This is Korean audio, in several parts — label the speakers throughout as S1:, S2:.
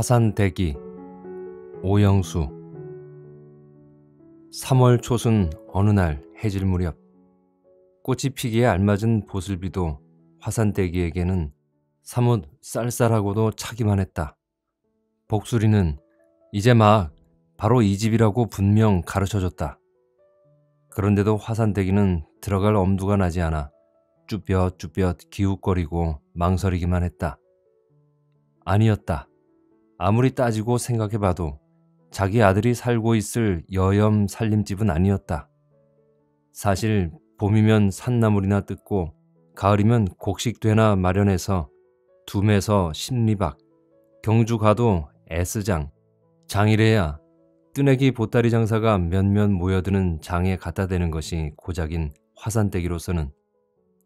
S1: 화산대기 오영수 3월 초순 어느 날 해질 무렵 꽃이 피기에 알맞은 보슬비도 화산대기에게는 사뭇 쌀쌀하고도 차기만 했다. 복수리는 이제 막 바로 이 집이라고 분명 가르쳐줬다. 그런데도 화산대기는 들어갈 엄두가 나지 않아 쭈뼛쭈뼛 기웃거리고 망설이기만 했다. 아니었다. 아무리 따지고 생각해봐도 자기 아들이 살고 있을 여염 살림집은 아니었다. 사실 봄이면 산나물이나 뜯고 가을이면 곡식되나 마련해서 둠에서 십리박, 경주 가도 S장, 장이래야 뜨내기 보따리 장사가 몇몇 모여드는 장에 갖다 대는 것이 고작인 화산대기로서는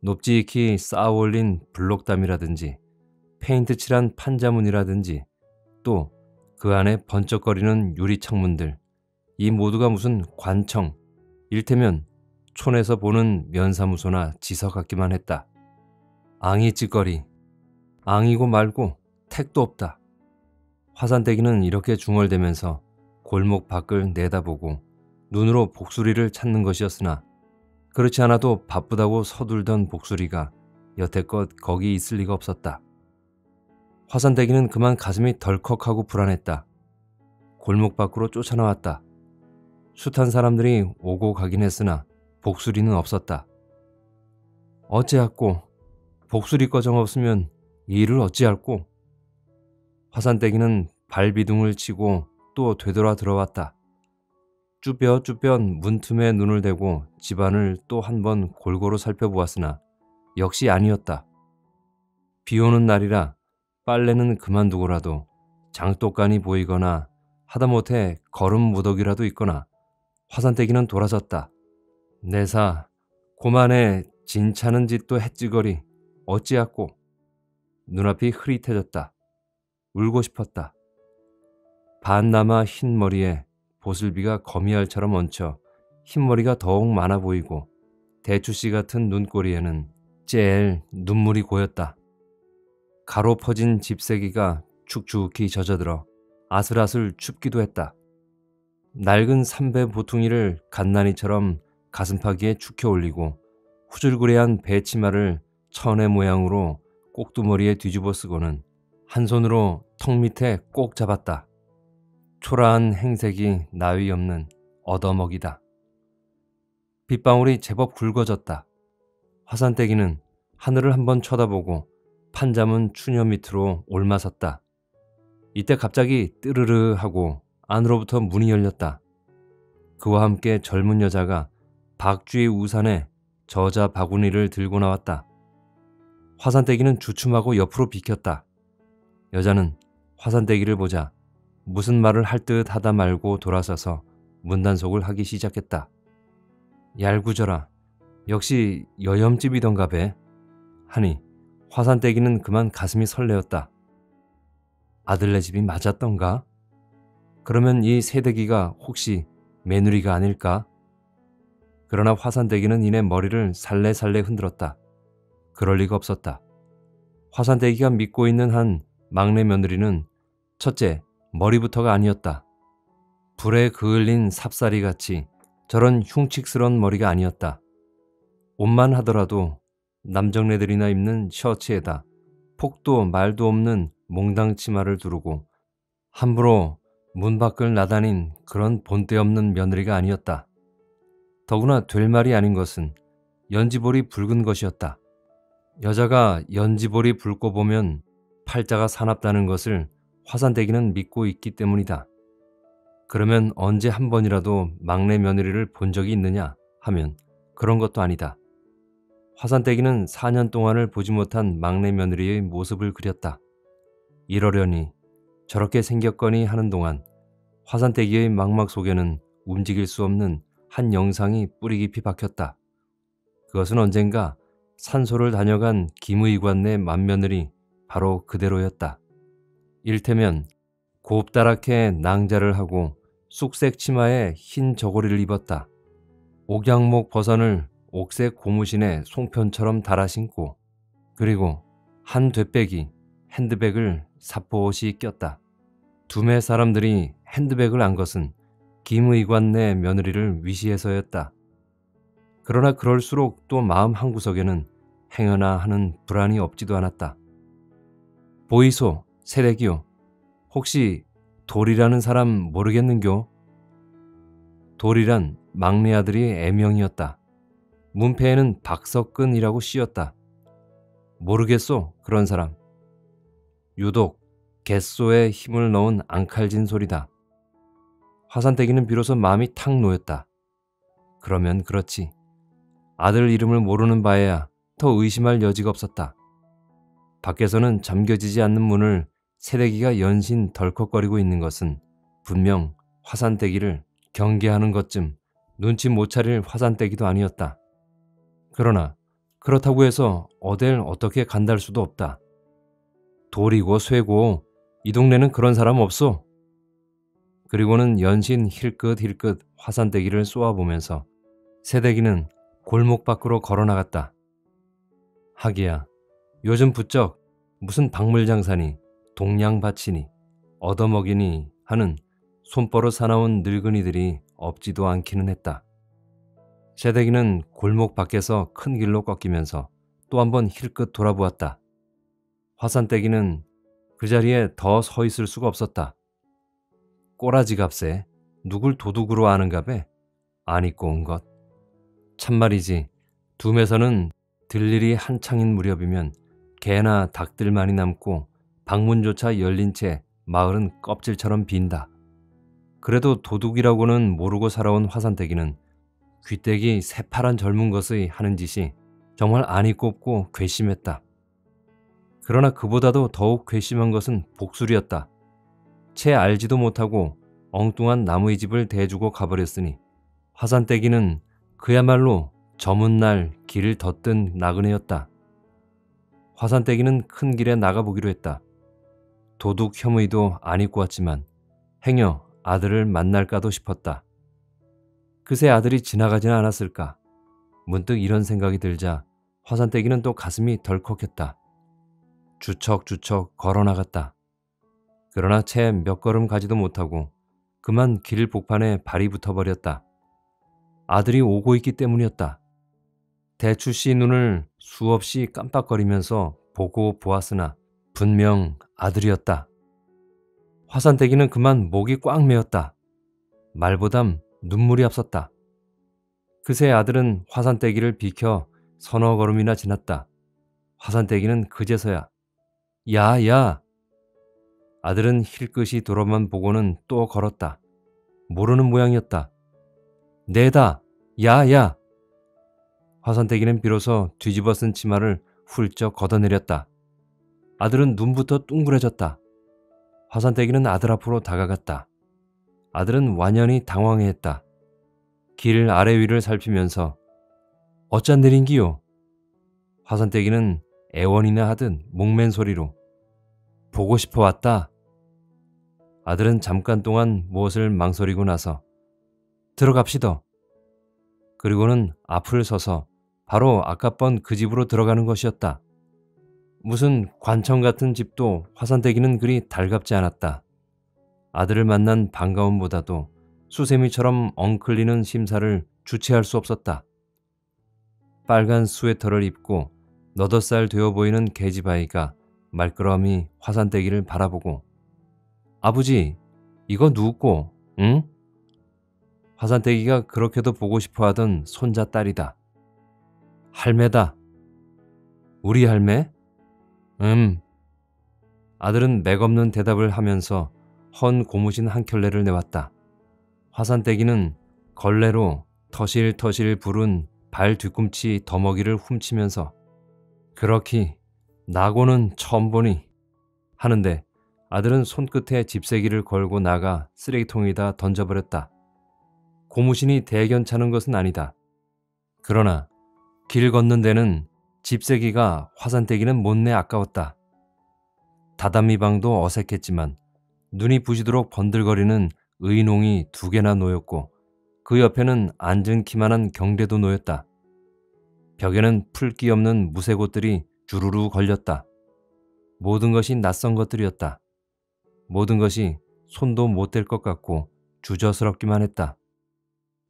S1: 높지 익히 쌓아올린 블록담이라든지 페인트 칠한 판자문이라든지 또 그 안에 번쩍거리는 유리 창문들 이 모두가 무슨 관청 일테면 촌에서 보는 면사무소나 지서 같기만 했다. 앙이 찌거리 앙이고 말고 택도 없다. 화산대기는 이렇게 중얼대면서 골목 밖을 내다보고 눈으로 복수리를 찾는 것이었으나 그렇지 않아도 바쁘다고 서둘던 복수리가 여태껏 거기 있을 리가 없었다. 화산대기는 그만 가슴이 덜컥하고 불안했다. 골목 밖으로 쫓아나왔다. 숱한 사람들이 오고 가긴 했으나 복수리는 없었다. 어찌할꼬 복수리 꺼정 없으면 일을 어찌할꼬 화산대기는 발비둥을 치고 또 되돌아 들어왔다. 쭈뼛 쭈뼛 문틈에 눈을 대고 집안을 또 한 번 골고루 살펴보았으나 역시 아니었다. 비 오는 날이라 빨래는 그만두고라도 장독간이 보이거나 하다못해 걸음 무더기라도 있거나 화산대기는 돌아섰다. 내사 고만에 진차는 짓도 했지거리 어찌하고 눈앞이 흐릿해졌다. 울고 싶었다. 반남아 흰머리에 보슬비가 거미알처럼 얹혀 흰머리가 더욱 많아 보이고 대추씨 같은 눈꼬리에는 젤 눈물이 고였다. 가로 퍼진 집세기가 축축히 젖어들어 아슬아슬 춥기도 했다. 낡은 삼배 보퉁이를 갓난이처럼 가슴팍위에 축혀 올리고 후줄그레한 배치마를 천의 모양으로 꼭두머리에 뒤집어 쓰고는 한 손으로 턱 밑에 꼭 잡았다. 초라한 행색이 나위 없는 얻어먹이다. 빗방울이 제법 굵어졌다. 화산대기는 하늘을 한번 쳐다보고 판잠은 추녀 밑으로 올마섰다. 이때 갑자기 뜨르르 하고 안으로부터 문이 열렸다. 그와 함께 젊은 여자가 박쥐의 우산에 저자 바구니를 들고 나왔다. 화산대기는 주춤하고 옆으로 비켰다. 여자는 화산대기를 보자 무슨 말을 할 듯 하다 말고 돌아서서 문단속을 하기 시작했다. 얄구져라. 역시 여염집이던가 배. 하니 화산대기는 그만 가슴이 설레었다. 아들네 집이 맞았던가? 그러면 이 새대기가 혹시 며느리가 아닐까? 그러나 화산대기는 이내 머리를 살래살래 흔들었다. 그럴 리가 없었다. 화산대기가 믿고 있는 한 막내 며느리는 첫째, 머리부터가 아니었다. 불에 그을린 삽살이 같이 저런 흉측스런 머리가 아니었다. 옷만 하더라도 남정네들이나 입는 셔츠에다 폭도 말도 없는 몽당 치마를 두르고 함부로 문 밖을 나다닌 그런 본때 없는 며느리가 아니었다. 더구나 될 말이 아닌 것은 연지볼이 붉은 것이었다. 여자가 연지볼이 붉고 보면 팔자가 사납다는 것을 화산대기는 믿고 있기 때문이다. 그러면 언제 한 번이라도 막내 며느리를 본 적이 있느냐 하면 그런 것도 아니다. 화산대기는 4년 동안을 보지 못한 막내 며느리의 모습을 그렸다. 이러려니 저렇게 생겼거니 하는 동안 화산대기의 망막 속에는 움직일 수 없는 한 영상이 뿌리 깊이 박혔다. 그것은 언젠가 산소를 다녀간 김의관내 맏며느리 바로 그대로였다. 일테면 곱다랗게 낭자를 하고 쑥색 치마에 흰 저고리를 입었다. 옥양목 버선을 옥색 고무신에 송편처럼 달아 신고 그리고 한 되빼기 핸드백을 사포옷이 꼈다. 두매 사람들이 핸드백을 안 것은 김의관 내 며느리를 위시해서였다. 그러나 그럴수록 또 마음 한구석에는 행여나 하는 불안이 없지도 않았다. 보이소, 세대기요. 혹시 돌이라는 사람 모르겠는겨? 돌이란 막내 아들이 애명이었다. 문패에는 박석근이라고 씌었다. 모르겠소, 그런 사람. 유독 갯소에 힘을 넣은 앙칼진 소리다. 화산대기는 비로소 마음이 탁 놓였다. 그러면 그렇지. 아들 이름을 모르는 바에야 더 의심할 여지가 없었다. 밖에서는 잠겨지지 않는 문을 새대기가 연신 덜컥거리고 있는 것은 분명 화산대기를 경계하는 것쯤 눈치 못 차릴 화산대기도 아니었다. 그러나 그렇다고 해서 어딜 어떻게 간달 수도 없다. 돌이고 쇠고 이 동네는 그런 사람 없소. 그리고는 연신 힐끗 힐끗 화산대기를 쏘아보면서 새대기는 골목 밖으로 걸어나갔다. 하기야 요즘 부쩍 무슨 박물장사니 동양바치니 얻어먹이니 하는 손버릇 사나운 늙은이들이 없지도 않기는 했다. 새대기는 골목 밖에서 큰 길로 꺾이면서 또 한 번 힐끗 돌아보았다. 화산대기는 그 자리에 더 서 있을 수가 없었다. 꼬라지 값에 누굴 도둑으로 아는가배 안 입고 온 것. 참말이지 둠에서는 들일이 한창인 무렵이면 개나 닭들만이 남고 방문조차 열린 채 마을은 껍질처럼 빈다. 그래도 도둑이라고는 모르고 살아온 화산대기는 귀때기 새파란 젊은 것의 하는 짓이 정말 안이 꼽고 괘씸했다. 그러나 그보다도 더욱 괘씸한 것은 복술이었다. 채 알지도 못하고 엉뚱한 나무의 집을 대주고 가버렸으니 화산떼기는 그야말로 저문 날 길을 덧든 나그네였다. 화산떼기는 큰 길에 나가보기로 했다. 도둑 혐의도 안 입고 왔지만 행여 아들을 만날까도 싶었다. 그새 아들이 지나가지는 않았을까. 문득 이런 생각이 들자 화산떼기는 또 가슴이 덜컥했다. 주척주척 걸어나갔다. 그러나 채 몇 걸음 가지도 못하고 그만 길 복판에 발이 붙어버렸다. 아들이 오고 있기 때문이었다. 대추 씨 눈을 수없이 깜빡거리면서 보고 보았으나 분명 아들이었다. 화산대기는 그만 목이 꽉 메었다. 말보담 눈물이 앞섰다. 그새 아들은 화산대기를 비켜 서너 걸음이나 지났다. 화산대기는 그제서야 야, 야. 아들은 힐끗이 돌아만 보고는 또 걸었다. 모르는 모양이었다. 내다. 야, 야. 화산대기는 비로소 뒤집어 쓴 치마를 훌쩍 걷어내렸다. 아들은 눈부터 둥그레졌다. 화산대기는 아들 앞으로 다가갔다. 아들은 완연히 당황해했다. 길 아래 위를 살피면서 어짠 내린기요? 화산대기는 애원이나 하듯 목맨 소리로 보고 싶어 왔다. 아들은 잠깐 동안 무엇을 망설이고 나서 들어갑시다. 그리고는 앞을 서서 바로 아까 번 그 집으로 들어가는 것이었다. 무슨 관청 같은 집도 화산대기는 그리 달갑지 않았다. 아들을 만난 반가움보다도 수세미처럼 엉클리는 심사를 주체할 수 없었다. 빨간 스웨터를 입고 너덧살 되어 보이는 계집아이가 말끄러미 화산대기를 바라보고 아버지 이거 누구고 응? 화산대기가 그렇게도 보고 싶어 하던 손자 딸이다. 할매다. 우리 할매? 음. 아들은 맥없는 대답을 하면서 헌 고무신 한 켤레를 내왔다. 화산대기는 걸레로 터실터실 부른 발 뒤꿈치 더먹이를 훔치면서 그렇기 나고는 처음 보니 하는데 아들은 손끝에 집세기를 걸고 나가 쓰레기통에다 던져버렸다. 고무신이 대견찮은 것은 아니다. 그러나 길 걷는 데는 집세기가 화산대기는 못내 아까웠다. 다다미 방도 어색했지만 눈이 부시도록 번들거리는 의농이 두 개나 놓였고 그 옆에는 앉은 키만한 경대도 놓였다. 벽에는 풀기 없는 무쇠곳들이 주르르 걸렸다. 모든 것이 낯선 것들이었다. 모든 것이 손도 못 댈 것 같고 주저스럽기만 했다.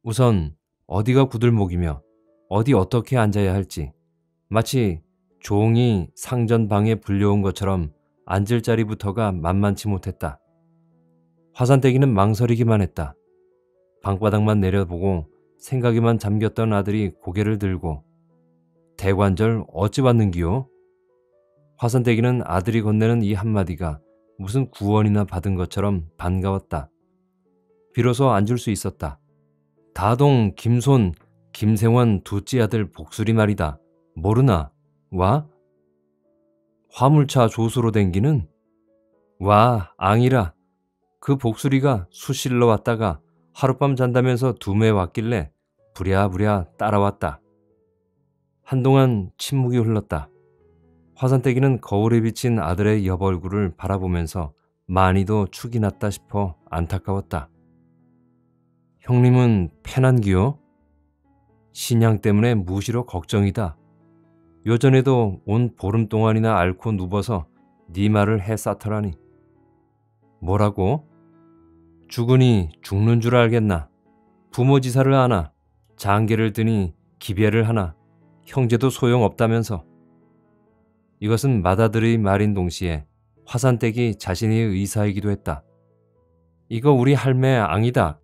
S1: 우선 어디가 구들목이며 어디 어떻게 앉아야 할지 마치 종이 상전방에 불려온 것처럼 앉을 자리부터가 만만치 못했다. 화산대기는 망설이기만 했다. 방바닥만 내려보고 생각에만 잠겼던 아들이 고개를 들고 대관절 어찌 왔는기요? 화산대기는 아들이 건네는 이 한마디가 무슨 구원이나 받은 것처럼 반가웠다. 비로소 앉을 수 있었다. 다동, 김손, 김생원 두째 아들 복수리 말이다. 모르나? 와? 화물차 조수로 댕기는? 와, 앙이라. 그 복수리가 수실러 왔다가 하룻밤 잔다면서 두매 왔길래 부랴부랴 따라왔다. 한동안 침묵이 흘렀다. 화산대기는 거울에 비친 아들의 옆 얼굴을 바라보면서 많이도 축이 났다 싶어 안타까웠다. 형님은 패난기요? 신양 때문에 무시로 걱정이다. 요전에도 온 보름 동안이나 앓고 누워서 네 말을 해싸터라니. 뭐라고? 죽으니 죽는 줄 알겠나. 부모 지사를 하나, 장계를 드니 기별을 하나, 형제도 소용없다면서. 이것은 마다들의 말인 동시에 화산댁이 자신의 의사이기도 했다. 이거 우리 할매 앙이다.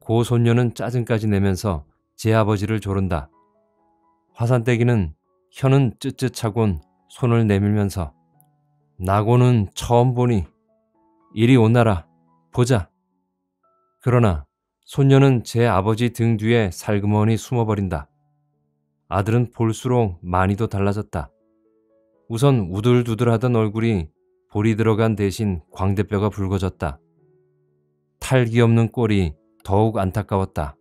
S1: 고 손녀는 짜증까지 내면서 제 아버지를 조른다. 화산댁이는 혀는 쯧쯧하곤 손을 내밀면서 나고는 처음 보니 이리 오나라 보자. 그러나 손녀는 제 아버지 등 뒤에 살그머니 숨어버린다. 아들은 볼수록 많이도 달라졌다. 우선 우들두들하던 얼굴이 볼이 들어간 대신 광대뼈가 붉어졌다. 탈기 없는 꼴이 더욱 안타까웠다.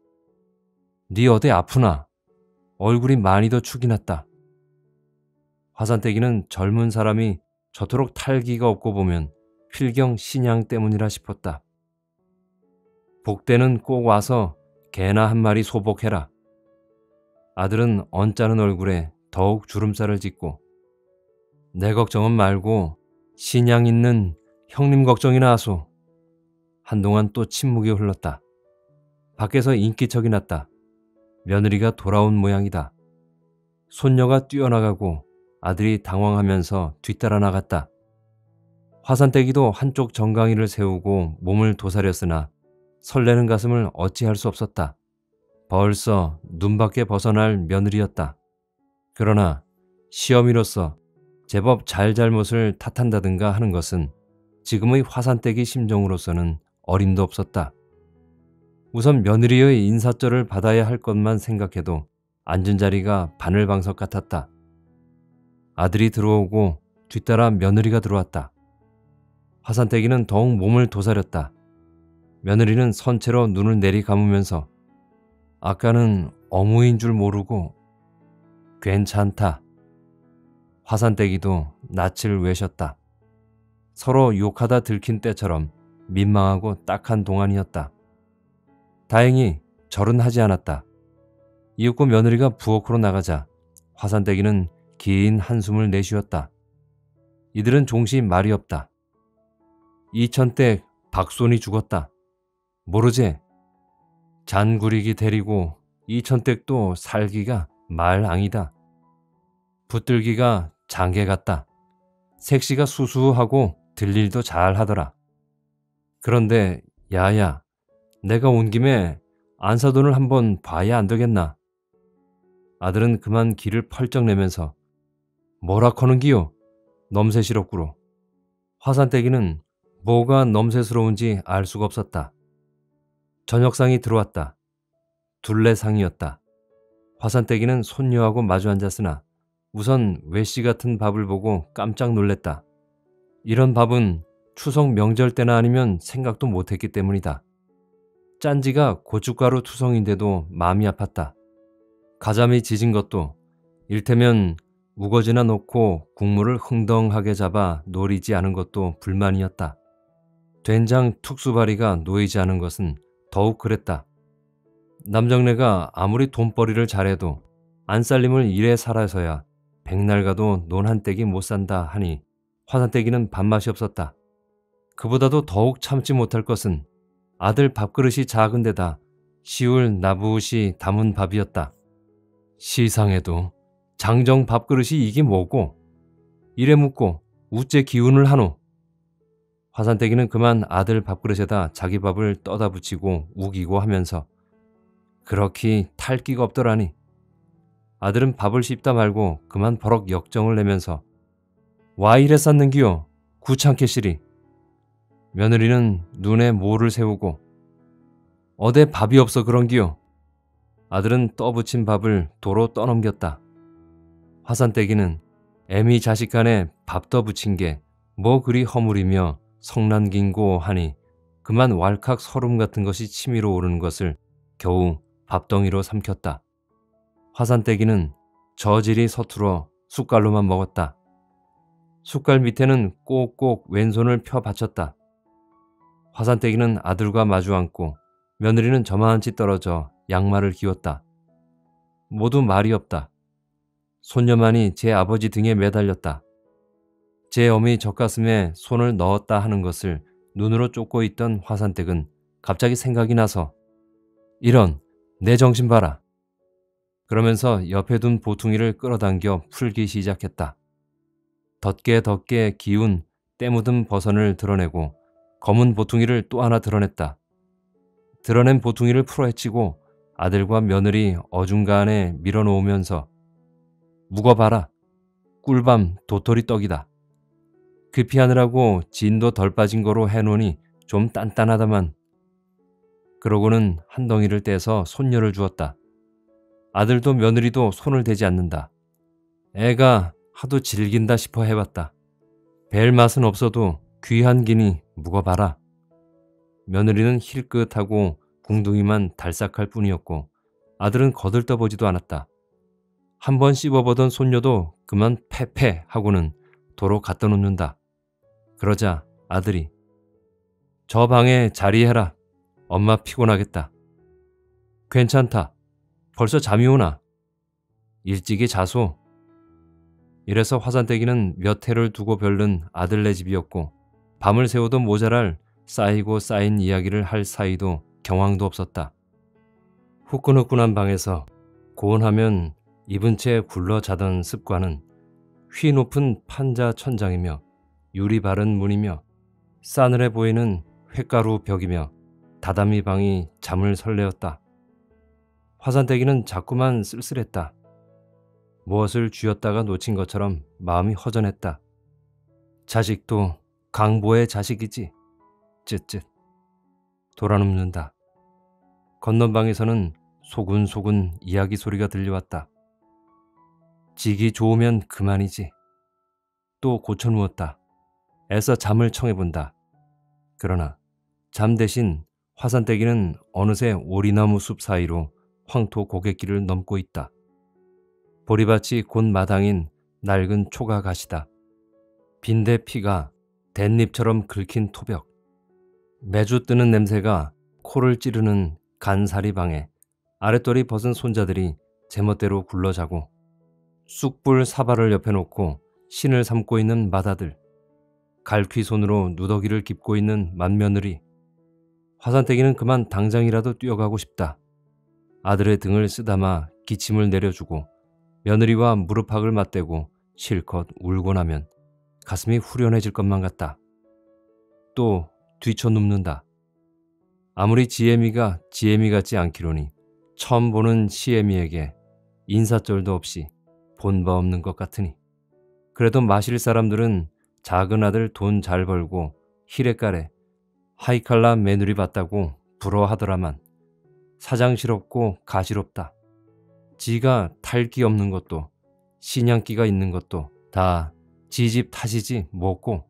S1: 네 어디 아프나? 얼굴이 많이도 축이 났다. 화산대기는 젊은 사람이 저토록 탈기가 없고 보면 필경 신양 때문이라 싶었다. 복대는 꼭 와서 개나 한 마리 소복해라. 아들은 언짢은 얼굴에 더욱 주름살을 짓고 내 걱정은 말고 신양 있는 형님 걱정이나 하소. 한동안 또 침묵이 흘렀다. 밖에서 인기척이 났다. 며느리가 돌아온 모양이다. 손녀가 뛰어나가고 아들이 당황하면서 뒤따라 나갔다. 화산대기도 한쪽 정강이를 세우고 몸을 도사렸으나 설레는 가슴을 어찌할 수 없었다. 벌써 눈밖에 벗어날 며느리였다. 그러나 시어미로서 제법 잘잘못을 탓한다든가 하는 것은 지금의 화산대기 심정으로서는 어림도 없었다. 우선 며느리의 인사절을 받아야 할 것만 생각해도 앉은 자리가 바늘방석 같았다. 아들이 들어오고 뒤따라 며느리가 들어왔다. 화산대기는 더욱 몸을 도사렸다. 며느리는 선체로 눈을 내리 감으면서 아까는 어무인 줄 모르고 괜찮다. 화산대기도 낯을 외셨다. 서로 욕하다 들킨 때처럼 민망하고 딱한 동안이었다. 다행히 절은 하지 않았다. 이윽고 며느리가 부엌으로 나가자 화산대기는 긴 한숨을 내쉬었다. 이들은 종시 말이 없다. 이천댁 박손이 죽었다. 모르제. 잔구리기 데리고 이천댁도 살기가 말앙이다. 붙들기가 장계 같다. 색시가 수수하고 들릴도 잘 하더라. 그런데 야야 내가 온 김에 안사돈을 한번 봐야 안 되겠나? 아들은 그만 길을 펄쩍 내면서 뭐라 커는기요? 넘새시럽구로. 화산떼기는 뭐가 넘새스러운지 알 수가 없었다. 저녁상이 들어왔다. 둘레상이었다. 화산떼기는 손녀하고 마주 앉았으나 우선 외씨 같은 밥을 보고 깜짝 놀랬다. 이런 밥은 추석 명절 때나 아니면 생각도 못했기 때문이다. 짠지가 고춧가루 투성인데도 마음이 아팠다. 가자미 지진 것도 일테면 우거지나 놓고 국물을 흥덩하게 잡아 노리지 않은 것도 불만이었다. 된장 툭수바리가 놓이지 않은 것은 더욱 그랬다. 남정네가 아무리 돈벌이를 잘해도 안살림을 일에 살아서야 백날 가도 논한 떼기 못 산다 하니 화산떼기는 밥맛이 없었다. 그보다도 더욱 참지 못할 것은 아들 밥그릇이 작은 데다 시울 나부시 담은 밥이었다. 시상에도 장정 밥그릇이 이게 뭐고 이래 묻고 우째 기운을 하노. 화산대기는 그만 아들 밥그릇에다 자기 밥을 떠다 붙이고 우기고 하면서 그렇게 탈기가 없더라니. 아들은 밥을 씹다 말고 그만 버럭 역정을 내면서 와 이래 쌌는기요 구창케 시리. 며느리는 눈에 모를 세우고 어대 밥이 없어 그런기요. 아들은 떠붙인 밥을 도로 떠넘겼다. 화산대기는 애미 자식 간에 밥 떠붙인 게 뭐 그리 허물이며 성난긴고 하니 그만 왈칵 서름 같은 것이 치밀어 오르는 것을 겨우 밥덩이로 삼켰다. 화산대기는 저질이 서툴어 숟갈로만 먹었다. 숟갈 밑에는 꼭꼭 왼손을 펴 받쳤다. 화산대기는 아들과 마주 앉고 며느리는 저만치 떨어져 양말을 기웠다. 모두 말이 없다. 손녀만이 제 아버지 등에 매달렸다. 제 어미 젖가슴에 손을 넣었다 하는 것을 눈으로 쫓고 있던 화산댁은 갑자기 생각이 나서 이런 내 정신 봐라. 그러면서 옆에 둔 보퉁이를 끌어당겨 풀기 시작했다. 덧게 덧게 기운 때 묻은 버선을 드러내고 검은 보퉁이를 또 하나 드러냈다. 드러낸 보퉁이를 풀어헤치고 아들과 며느리 어중간에 밀어놓으면서 묵어봐라. 꿀밤 도토리 떡이다. 급히 하느라고 진도 덜 빠진 거로 해놓으니 좀 단단하다만. 그러고는 한 덩이를 떼서 손녀를 주었다. 아들도 며느리도 손을 대지 않는다. 애가 하도 질긴다 싶어 해봤다. 벨 맛은 없어도 귀한 기니 묵어봐라. 며느리는 힐끗하고 궁둥이만 달싹할 뿐이었고 아들은 거들떠보지도 않았다. 한 번 씹어보던 손녀도 그만 패패 하고는 도로 갖다 놓는다. 그러자 아들이 저 방에 자리해라. 엄마 피곤하겠다. 괜찮다. 벌써 잠이 오나? 일찍이 자소. 이래서 화산대기는 몇 해를 두고 별른 아들네 집이었고 밤을 새우도 모자랄 쌓이고 쌓인 이야기를 할 사이도 경황도 없었다. 후끈후끈한 방에서 고온하면 입은 채 굴러 자던 습관은 휘 높은 판자 천장이며 유리 바른 문이며 싸늘해 보이는 횟가루 벽이며 다다미 방이 잠을 설레었다. 화산대기는 자꾸만 쓸쓸했다. 무엇을 쥐었다가 놓친 것처럼 마음이 허전했다. 자식도 강보의 자식이지. 쯧쯧. 돌아눕는다. 건넌방에서는 소근소근 이야기 소리가 들려왔다. 지기 좋으면 그만이지. 또 고쳐 누웠다. 애써 잠을 청해본다. 그러나 잠 대신 화산대기는 어느새 오리나무 숲 사이로 황토 고갯길을 넘고 있다. 보리밭이 곧 마당인 낡은 초가 가시다. 빈대 피가 댄잎처럼 긁힌 토벽. 매주 뜨는 냄새가 코를 찌르는 간사리 방에 아랫돌이 벗은 손자들이 제멋대로 굴러자고 쑥불 사발을 옆에 놓고 신을 삼고 있는 마다들 갈퀴 손으로 누더기를 깁고 있는 맏며느리 화산대기는 그만 당장이라도 뛰어가고 싶다. 아들의 등을 쓰다마 기침을 내려주고 며느리와 무릎팍을 맞대고 실컷 울고 나면 가슴이 후련해질 것만 같다. 또 뒤쳐 눕는다. 아무리 지혜미가 지혜미 같지 않기로니 처음 보는 시애미에게 인사절도 없이 본바 없는 것 같으니 그래도 마실 사람들은 작은 아들 돈 잘 벌고 히레가래 하이칼라 매누리 봤다고 부러워하더라만 사장스럽고 가시롭다. 지가 탈기 없는 것도 신양기가 있는 것도 다 지집 탓이지 뭐고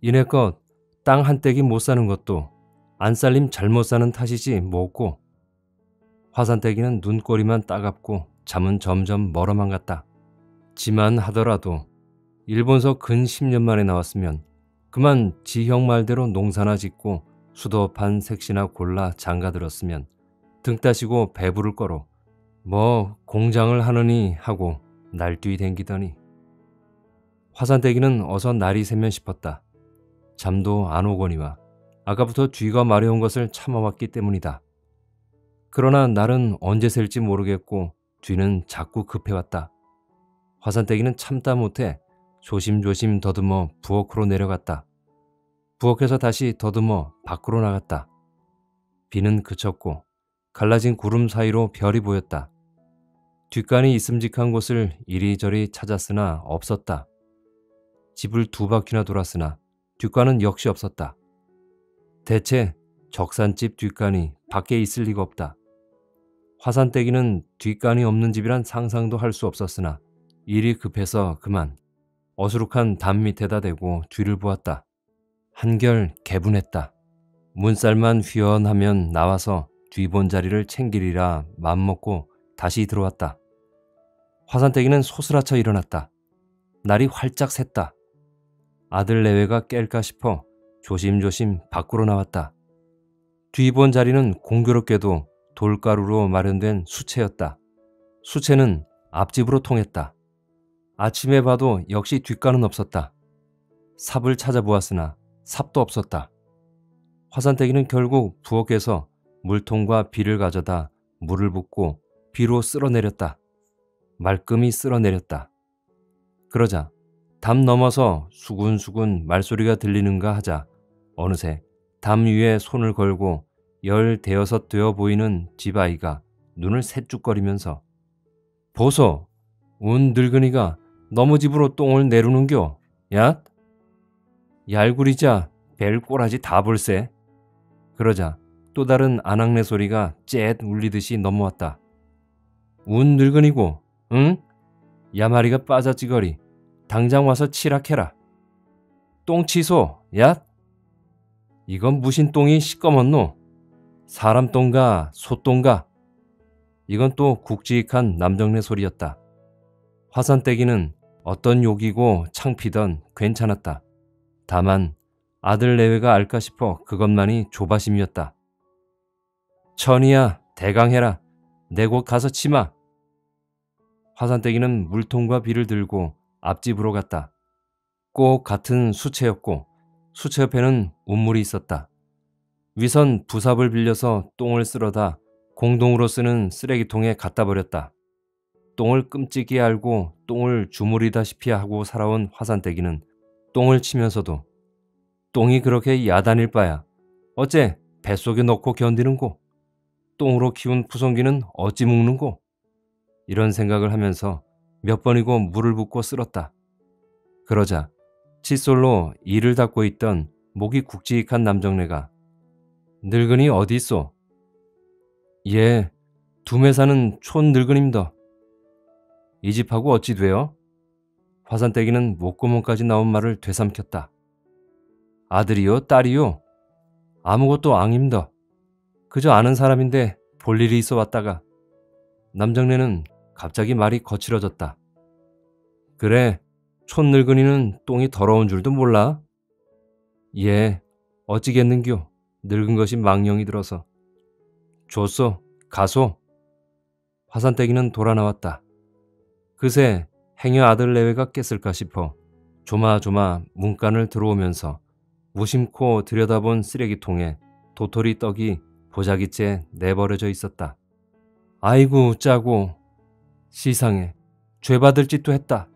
S1: 이네껏 땅 한 떼기 못 사는 것도 안 살림 잘못 사는 탓이지 뭐고 화산떼기는 눈꼬리만 따갑고 잠은 점점 멀어만 갔다. 지만 하더라도 일본서 근 10년 만에 나왔으면 그만 지형 말대로 농사나 짓고 수도판 색시나 골라 장가들었으면 등 따시고 배부를 거로 뭐 공장을 하느니 하고 날뛰 댕기더니 화산대기는 어서 날이 새면 싶었다. 잠도 안 오거니와 아까부터 뒤가 마려운 것을 참아왔기 때문이다. 그러나 날은 언제 셀지 모르겠고 뒤는 자꾸 급해왔다. 화산떼기는 참다 못해 조심조심 더듬어 부엌으로 내려갔다. 부엌에서 다시 더듬어 밖으로 나갔다. 비는 그쳤고 갈라진 구름 사이로 별이 보였다. 뒷간이 있음직한 곳을 이리저리 찾았으나 없었다. 집을 두 바퀴나 돌았으나 뒷간은 역시 없었다. 대체 적산집 뒷간이 밖에 있을 리가 없다. 화산떼기는 뒷간이 없는 집이란 상상도 할 수 없었으나 일이 급해서 그만 어수룩한 담 밑에다 대고 뒤를 보았다. 한결 개분했다. 문살만 휘연하면 나와서 뒤본 자리를 챙기리라 맘먹고 다시 들어왔다. 화산떼기는 소스라쳐 일어났다. 날이 활짝 샜다. 아들 내외가 깰까 싶어 조심조심 밖으로 나왔다. 뒤본 자리는 공교롭게도 돌가루로 마련된 수채였다. 수채는 앞집으로 통했다. 아침에 봐도 역시 뒷간은 없었다. 삽을 찾아보았으나 삽도 없었다. 화산떼기는 결국 부엌에서 물통과 비를 가져다 물을 붓고 비로 쓸어내렸다. 말끔히 쓸어내렸다. 그러자 담 넘어서 수군수군 말소리가 들리는가 하자 어느새 담 위에 손을 걸고 열 대여섯 되어 보이는 집아이가 눈을 새쭉거리면서 보소, 운 늙은이가 너무 집으로 똥을 내루는겨, 야? 얄구리자 벨 꼬라지 다 볼세. 그러자 또 다른 아낙네 소리가 째 울리듯이 넘어왔다. 운 늙은이고, 응? 야마리가 빠졌지거리. 당장 와서 치락해라. 똥 취소, 야? 이건 무신 똥이 시꺼먼노? 사람 똥가 소 똥가 이건 또 굵직한 남정네 소리였다. 화산떼기는 어떤 욕이고 창피던 괜찮았다. 다만 아들 내외가 알까 싶어 그것만이 조바심이었다. 천이야 대강해라 내 곳 가서 치마. 화산떼기는 물통과 비를 들고 앞집으로 갔다. 꼭 같은 수채였고 수채 옆에는 운물이 있었다. 위선 부삽을 빌려서 똥을 쓸어다 공동으로 쓰는 쓰레기통에 갖다 버렸다. 똥을 끔찍이 알고 똥을 주무리다시피 하고 살아온 화산떼기는 똥을 치면서도 똥이 그렇게 야단일 바야. 어째 뱃속에 넣고 견디는고? 똥으로 키운 푸성기는 어찌 묵는고? 이런 생각을 하면서 몇 번이고 물을 붓고 쓸었다. 그러자 칫솔로 이를 닦고 있던 목이 굵직한 남정네가 늙은이 어디 있어? 예, 두매 사는 촌 늙은입니다. 이 집하고 어찌 돼요? 화산떼기는 목구멍까지 나온 말을 되삼켰다. 아들이요, 딸이요? 아무것도 앙입니다. 그저 아는 사람인데 볼 일이 있어 왔다가 남정네는 갑자기 말이 거칠어졌다. 그래, 촌 늙은이는 똥이 더러운 줄도 몰라? 예, 어찌겠는겨. 늙은 것이 망령이 들어서 줬소 가소 화산떼기는 돌아 나왔다. 그새 행여 아들 내외가 깼을까 싶어 조마조마 문간을 들어오면서 무심코 들여다본 쓰레기통에 도토리 떡이 보자기째 내버려져 있었다. 아이고 짜고 시상에 죄받을 짓도 했다.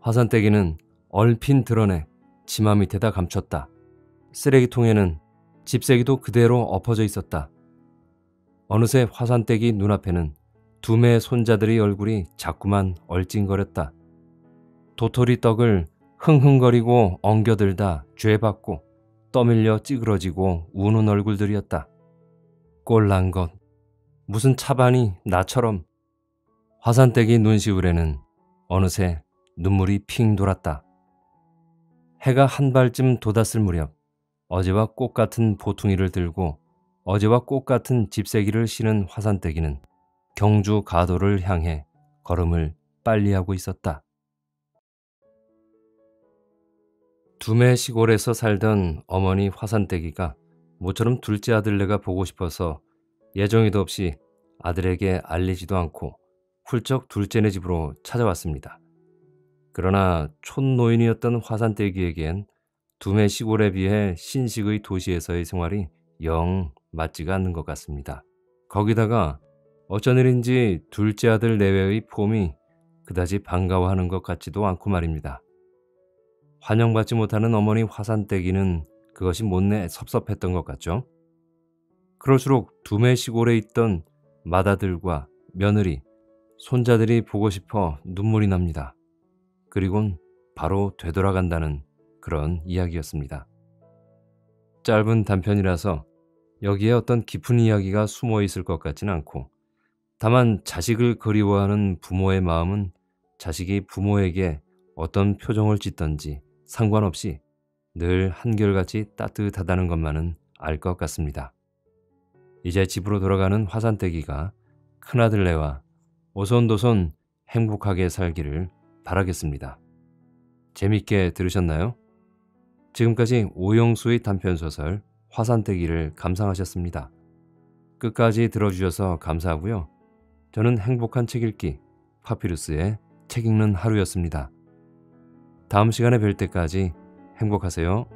S1: 화산떼기는 얼핀 드러내 치마 밑에다 감췄다. 쓰레기통에는 집세기도 그대로 엎어져 있었다. 어느새 화산떼기 눈앞에는 두 매의 손자들의 얼굴이 자꾸만 얼찡거렸다. 도토리 떡을 흥흥거리고 엉겨들다 죄받고 떠밀려 찌그러지고 우는 얼굴들이었다. 꼴난 것. 무슨 차반이 나처럼 화산떼기 눈시울에는 어느새 눈물이 핑 돌았다. 해가 한 발쯤 돋았을 무렵 어제와 꽃 같은 보퉁이를 들고 어제와 꽃 같은 집세기를 신은 화산떼기는 경주 가도를 향해 걸음을 빨리 하고 있었다. 두매 시골에서 살던 어머니 화산떼기가 모처럼 둘째 아들내가 보고 싶어서 예정에도 없이 아들에게 알리지도 않고 훌쩍 둘째네 집으로 찾아왔습니다. 그러나 촌노인이었던 화산떼기에겐 두메 시골에 비해 신식의 도시에서의 생활이 영 맞지가 않는 것 같습니다. 거기다가 어쩐 일인지 둘째 아들 내외의 폼이 그다지 반가워하는 것 같지도 않고 말입니다. 환영받지 못하는 어머니 화산떼기는 그것이 못내 섭섭했던 것 같죠. 그럴수록 두메 시골에 있던 맏아들과 며느리, 손자들이 보고 싶어 눈물이 납니다. 그리곤 바로 되돌아간다는 그런 이야기였습니다. 짧은 단편이라서 여기에 어떤 깊은 이야기가 숨어 있을 것 같지는 않고 다만 자식을 그리워하는 부모의 마음은 자식이 부모에게 어떤 표정을 짓던지 상관없이 늘 한결같이 따뜻하다는 것만은 알 것 같습니다. 이제 집으로 돌아가는 화산떼기가 큰아들네와 오손도손 행복하게 살기를 바라겠습니다. 재밌게 들으셨나요? 지금까지 오영수의 단편소설 화산떼기를 감상하셨습니다. 끝까지 들어주셔서 감사하고요. 저는 행복한 책 읽기 파피루스의 책 읽는 하루였습니다. 다음 시간에 뵐 때까지 행복하세요.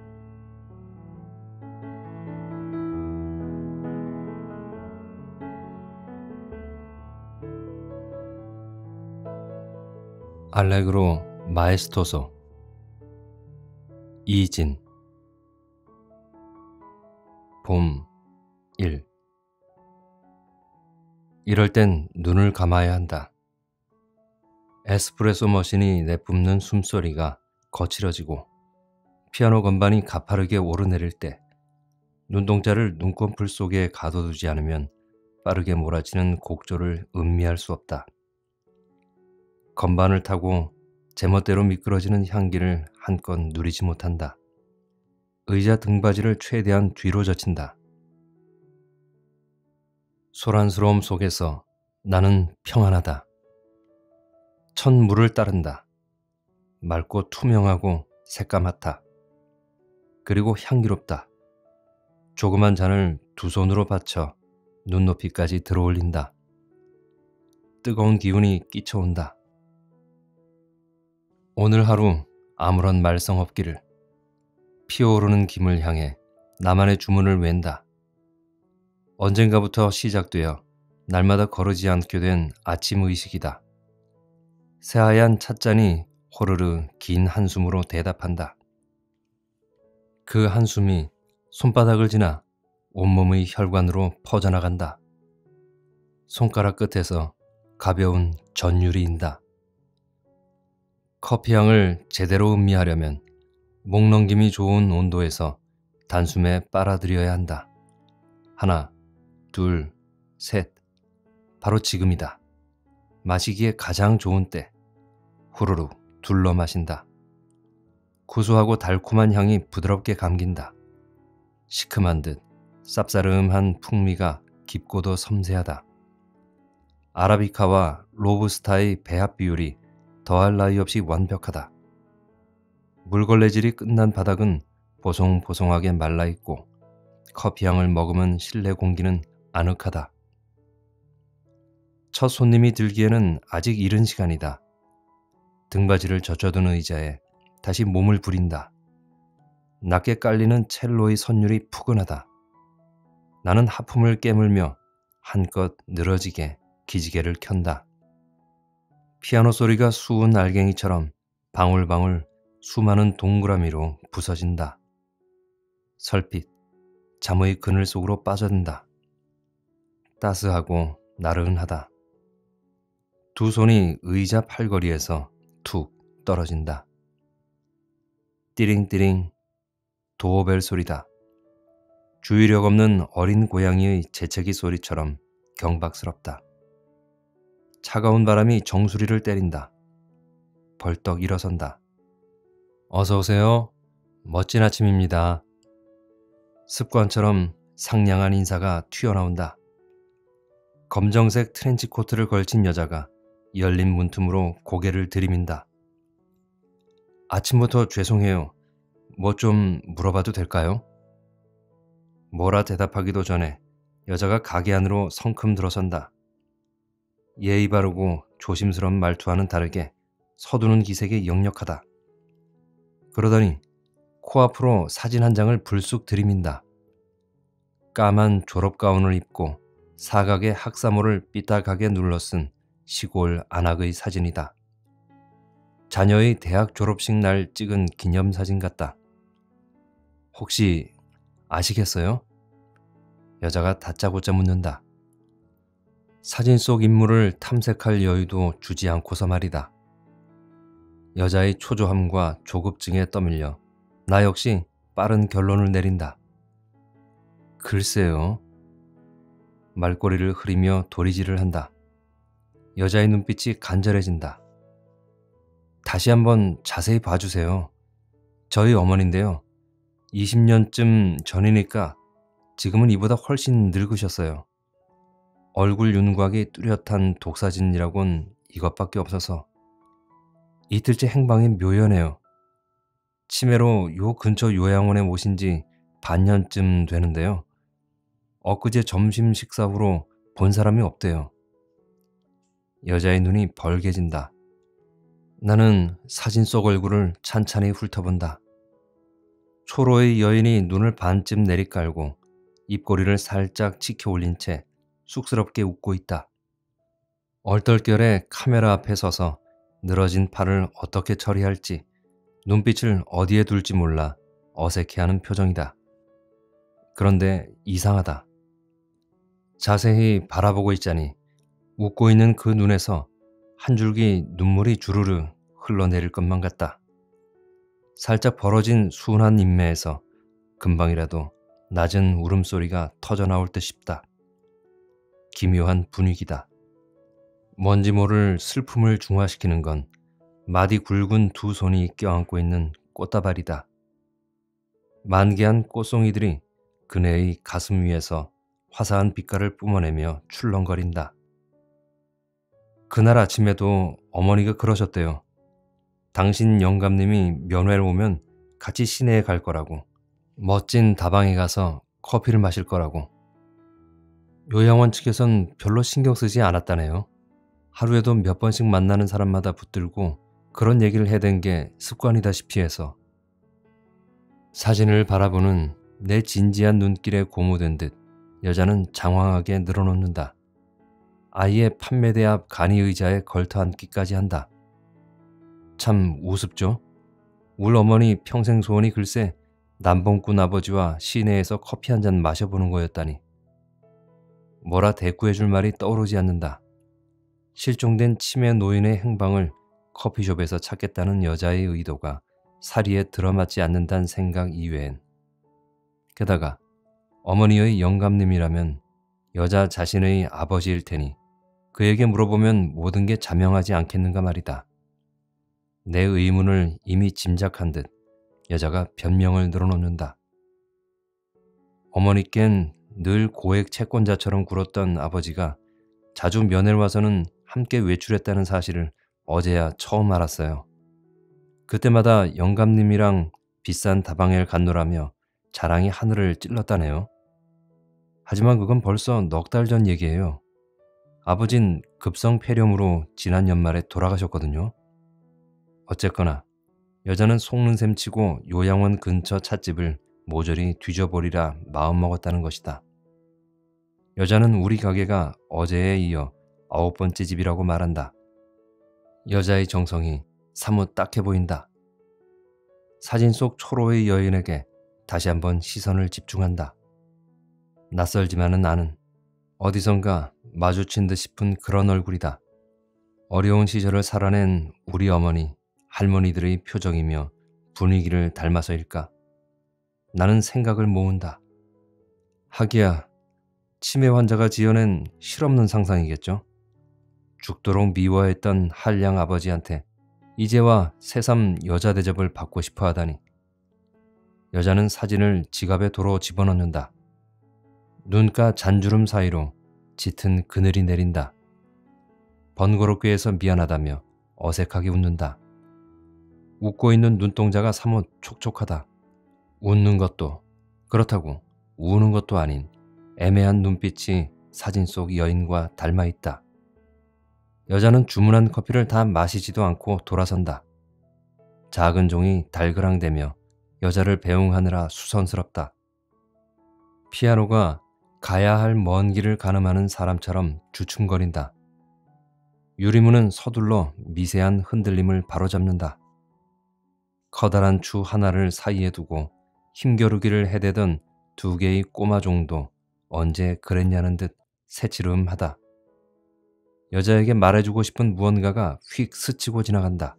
S1: 알렉으로 마에스토소 이진 봄 1. 이럴 땐 눈을 감아야 한다. 에스프레소 머신이 내뿜는 숨소리가 거칠어지고 피아노 건반이 가파르게 오르내릴 때 눈동자를 눈꺼풀 속에 가둬두지 않으면 빠르게 몰아치는 곡조를 음미할 수 없다. 건반을 타고 제멋대로 미끄러지는 향기를 한껏 누리지 못한다. 의자 등받이를 최대한 뒤로 젖힌다. 소란스러움 속에서 나는 평안하다. 첫 물을 따른다. 맑고 투명하고 새까맣다. 그리고 향기롭다. 조그만 잔을 두 손으로 받쳐 눈높이까지 들어올린다. 뜨거운 기운이 끼쳐온다. 오늘 하루 아무런 말썽 없기를 피어오르는 김을 향해 나만의 주문을 웬다. 언젠가부터 시작되어 날마다 거르지 않게 된 아침 의식이다. 새하얀 찻잔이 호르르 긴 한숨으로 대답한다. 그 한숨이 손바닥을 지나 온몸의 혈관으로 퍼져나간다. 손가락 끝에서 가벼운 전율이 인다. 커피향을 제대로 음미하려면 목 넘김이 좋은 온도에서 단숨에 빨아들여야 한다. 하나, 둘, 셋. 바로 지금이다. 마시기에 가장 좋은 때. 후루룩 둘러 마신다. 구수하고 달콤한 향이 부드럽게 감긴다. 시큼한 듯 쌉싸름한 풍미가 깊고도 섬세하다. 아라비카와 로브스타의 배합 비율이 더할 나위 없이 완벽하다. 물걸레질이 끝난 바닥은 보송보송하게 말라있고 커피향을 머금은 실내 공기는 아늑하다. 첫 손님이 들기에는 아직 이른 시간이다. 등받이를 젖혀둔 의자에 다시 몸을 부린다. 낮게 깔리는 첼로의 선율이 푸근하다. 나는 하품을 깨물며 한껏 늘어지게 기지개를 켠다. 피아노 소리가 수은 알갱이처럼 방울방울 수많은 동그라미로 부서진다. 설핏 잠의 그늘 속으로 빠져든다. 따스하고 나른하다. 두 손이 의자 팔걸이에서 툭 떨어진다. 띠링띠링 도어벨 소리다. 주의력 없는 어린 고양이의 재채기 소리처럼 경박스럽다. 차가운 바람이 정수리를 때린다. 벌떡 일어선다. 어서 오세요. 멋진 아침입니다. 습관처럼 상냥한 인사가 튀어나온다. 검정색 트렌치 코트를 걸친 여자가 열린 문틈으로 고개를 들이민다. 아침부터 죄송해요. 뭐 좀 물어봐도 될까요? 뭐라 대답하기도 전에 여자가 가게 안으로 성큼 들어선다. 예의 바르고 조심스러운 말투와는 다르게 서두는 기색이 역력하다. 그러더니 코앞으로 사진 한 장을 불쑥 들이민다. 까만 졸업 가운을 입고 사각의 학사모를 삐딱하게 눌러쓴 시골 안악의 사진이다. 자녀의 대학 졸업식 날 찍은 기념사진 같다. 혹시 아시겠어요? 여자가 다짜고짜 묻는다. 사진 속 인물을 탐색할 여유도 주지 않고서 말이다. 여자의 초조함과 조급증에 떠밀려 나 역시 빠른 결론을 내린다. 글쎄요. 말꼬리를 흐리며 도리질을 한다. 여자의 눈빛이 간절해진다. 다시 한번 자세히 봐주세요. 저희 어머니인데요. 20년쯤 전이니까 지금은 이보다 훨씬 늙으셨어요. 얼굴 윤곽이 뚜렷한 독사진이라곤 이것밖에 없어서 이틀째 행방이 묘연해요. 치매로 요 근처 요양원에 오신 지 반년쯤 되는데요. 엊그제 점심 식사 후로 본 사람이 없대요. 여자의 눈이 벌게진다. 나는 사진 속 얼굴을 찬찬히 훑어본다. 초로의 여인이 눈을 반쯤 내리깔고 입꼬리를 살짝 치켜 올린 채 쑥스럽게 웃고 있다. 얼떨결에 카메라 앞에 서서 늘어진 팔을 어떻게 처리할지 눈빛을 어디에 둘지 몰라 어색해하는 표정이다. 그런데 이상하다. 자세히 바라보고 있자니 웃고 있는 그 눈에서 한 줄기 눈물이 주르르 흘러내릴 것만 같다. 살짝 벌어진 순한 인매에서 금방이라도 낮은 울음소리가 터져나올 듯 싶다. 기묘한 분위기다. 뭔지 모를 슬픔을 중화시키는 건 마디 굵은 두 손이 껴안고 있는 꽃다발이다. 만개한 꽃송이들이 그네의 가슴 위에서 화사한 빛깔을 뿜어내며 출렁거린다. 그날 아침에도 어머니가 그러셨대요. 당신 영감님이 면회를 오면 같이 시내에 갈 거라고. 멋진 다방에 가서 커피를 마실 거라고. 요양원 측에선 별로 신경 쓰지 않았다네요. 하루에도 몇 번씩 만나는 사람마다 붙들고 그런 얘기를 해댄 게 습관이다시피 해서 사진을 바라보는 내 진지한 눈길에 고무된 듯 여자는 장황하게 늘어놓는다. 아이의 판매대 앞 간이 의자에 걸터 앉기까지 한다. 참 우습죠? 울 어머니 평생 소원이 글쎄 남봉꾼 아버지와 시내에서 커피 한 잔 마셔보는 거였다니. 뭐라 대꾸해줄 말이 떠오르지 않는다. 실종된 치매 노인의 행방을 커피숍에서 찾겠다는 여자의 의도가 사리에 들어맞지 않는다는 생각 이외엔 게다가 어머니의 영감님이라면 여자 자신의 아버지일 테니 그에게 물어보면 모든 게 자명하지 않겠는가 말이다. 내 의문을 이미 짐작한 듯 여자가 변명을 늘어놓는다. 어머니께는 늘 고액 채권자처럼 굴었던 아버지가 자주 면회를 와서는 함께 외출했다는 사실을 어제야 처음 알았어요. 그때마다 영감님이랑 비싼 다방을 갔노라며 자랑이 하늘을 찔렀다네요. 하지만 그건 벌써 넉 달 전 얘기예요. 아버진 급성 폐렴으로 지난 연말에 돌아가셨거든요. 어쨌거나 여자는 속는 셈 치고 요양원 근처 찻집을 모조리 뒤져버리라 마음먹었다는 것이다. 여자는 우리 가게가 어제에 이어 아홉 번째 집이라고 말한다. 여자의 정성이 사뭇 딱해 보인다. 사진 속 초로의 여인에게 다시 한번 시선을 집중한다. 낯설지만은 나는 어디선가 마주친 듯 싶은 그런 얼굴이다. 어려운 시절을 살아낸 우리 어머니, 할머니들의 표정이며 분위기를 닮아서일까? 나는 생각을 모은다. 하기야, 치매 환자가 지어낸 실없는 상상이겠죠? 죽도록 미워했던 한량 아버지한테 이제와 새삼 여자 대접을 받고 싶어 하다니. 여자는 사진을 지갑에 도로 집어넣는다. 눈가 잔주름 사이로 짙은 그늘이 내린다. 번거롭게 해서 미안하다며 어색하게 웃는다. 웃고 있는 눈동자가 사뭇 촉촉하다. 웃는 것도 그렇다고 우는 것도 아닌 애매한 눈빛이 사진 속 여인과 닮아 있다. 여자는 주문한 커피를 다 마시지도 않고 돌아선다. 작은 종이 달그랑대며 여자를 배웅하느라 수선스럽다. 피아노가 가야 할 먼 길을 가늠하는 사람처럼 주춤거린다. 유리문은 서둘러 미세한 흔들림을 바로잡는다. 커다란 추 하나를 사이에 두고 힘겨루기를 해대던 두 개의 꼬마 종도 언제 그랬냐는 듯 새치름하다. 여자에게 말해주고 싶은 무언가가 휙 스치고 지나간다.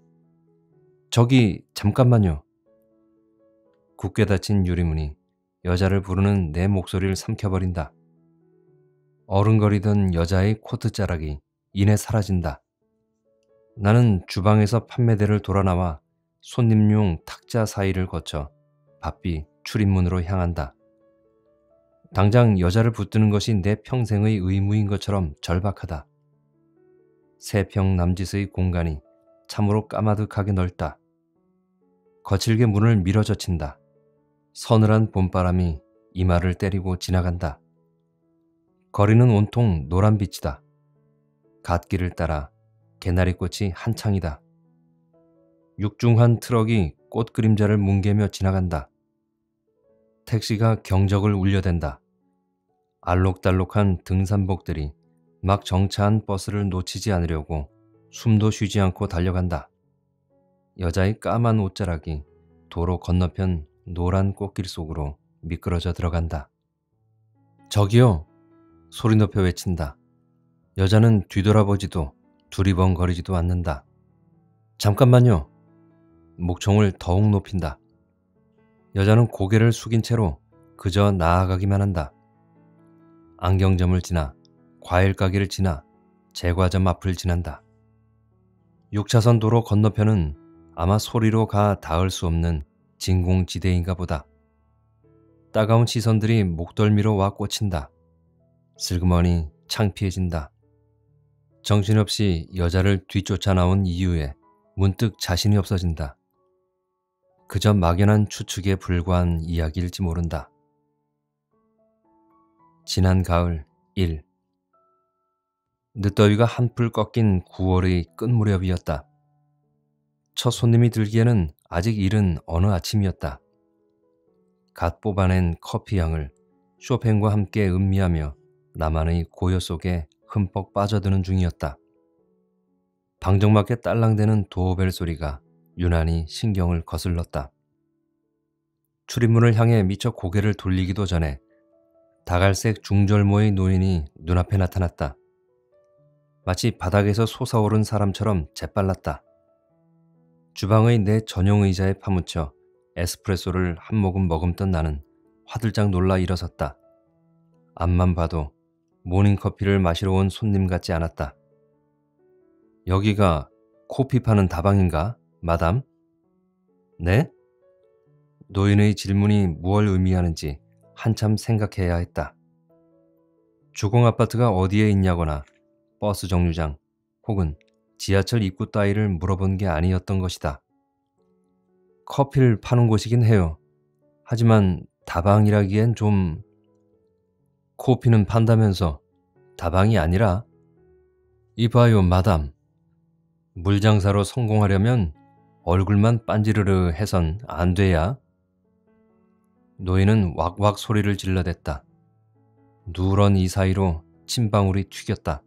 S1: 저기 잠깐만요. 굳게 닫힌 유리문이 여자를 부르는 내 목소리를 삼켜버린다. 어른거리던 여자의 코트 자락이 이내 사라진다. 나는 주방에서 판매대를 돌아 나와 손님용 탁자 사이를 거쳐 바삐 출입문으로 향한다. 당장 여자를 붙드는 것이 내 평생의 의무인 것처럼 절박하다. 세평 남짓의 공간이 참으로 까마득하게 넓다. 거칠게 문을 밀어젖힌다. 서늘한 봄바람이 이마를 때리고 지나간다. 거리는 온통 노란빛이다. 갓길을 따라 개나리꽃이 한창이다. 육중한 트럭이 꽃 그림자를 뭉개며 지나간다. 택시가 경적을 울려댄다. 알록달록한 등산복들이 막 정차한 버스를 놓치지 않으려고 숨도 쉬지 않고 달려간다. 여자의 까만 옷자락이 도로 건너편 노란 꽃길 속으로 미끄러져 들어간다. 저기요! 소리 높여 외친다. 여자는 뒤돌아보지도 두리번거리지도 않는다. 잠깐만요. 목총을 더욱 높인다. 여자는 고개를 숙인 채로 그저 나아가기만 한다. 안경점을 지나 과일 가게를 지나 제과점 앞을 지난다. 6차선 도로 건너편은 아마 소리로 가 닿을 수 없는 진공지대인가 보다. 따가운 시선들이 목덜미로 와 꽂힌다. 슬그머니 창피해진다. 정신없이 여자를 뒤쫓아 나온 이유에 문득 자신이 없어진다. 그저 막연한 추측에 불과한 이야기일지 모른다. 지난 가을 1 늦더위가 한풀 꺾인 9월의 끝 무렵이었다. 첫 손님이 들기에는 아직 이른 어느 아침이었다. 갓 뽑아낸 커피 향을 쇼팽과 함께 음미하며 나만의 고요 속에 흠뻑 빠져드는 중이었다. 방정맞게 딸랑대는 도어벨 소리가 유난히 신경을 거슬렀다. 출입문을 향해 미처 고개를 돌리기도 전에 다갈색 중절모의 노인이 눈앞에 나타났다. 마치 바닥에서 솟아오른 사람처럼 재빨랐다. 주방의 내 전용 의자에 파묻혀 에스프레소를 한 모금 머금던 나는 화들짝 놀라 일어섰다. 앞만 봐도 모닝커피를 마시러 온 손님 같지 않았다. 여기가 코피 파는 다방인가, 마담? 네? 노인의 질문이 무얼 의미하는지 한참 생각해야 했다. 주공 아파트가 어디에 있냐거나 버스 정류장 혹은 지하철 입구 따위를 물어본 게 아니었던 것이다. 커피를 파는 곳이긴 해요. 하지만 다방이라기엔 좀 코피는 판다면서 다방이 아니라 이봐요 마담 물장사로 성공하려면 얼굴만 빤지르르 해선 안 돼야 노인은 왁왁 소리를 질러댔다. 누런 이 사이로 침방울이 튀겼다.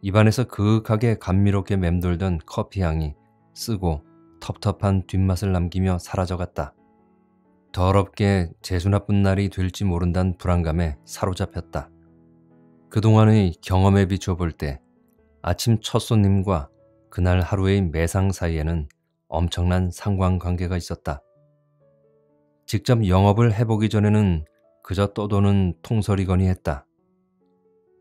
S1: 입안에서 그윽하게 감미롭게 맴돌던 커피 향이 쓰고 텁텁한 뒷맛을 남기며 사라져갔다. 더럽게 재수 나쁜 날이 될지 모른다는 불안감에 사로잡혔다. 그동안의 경험에 비춰 볼 때 아침 첫 손님과 그날 하루의 매상 사이에는 엄청난 상관관계가 있었다. 직접 영업을 해보기 전에는 그저 떠도는 통설이거니 했다.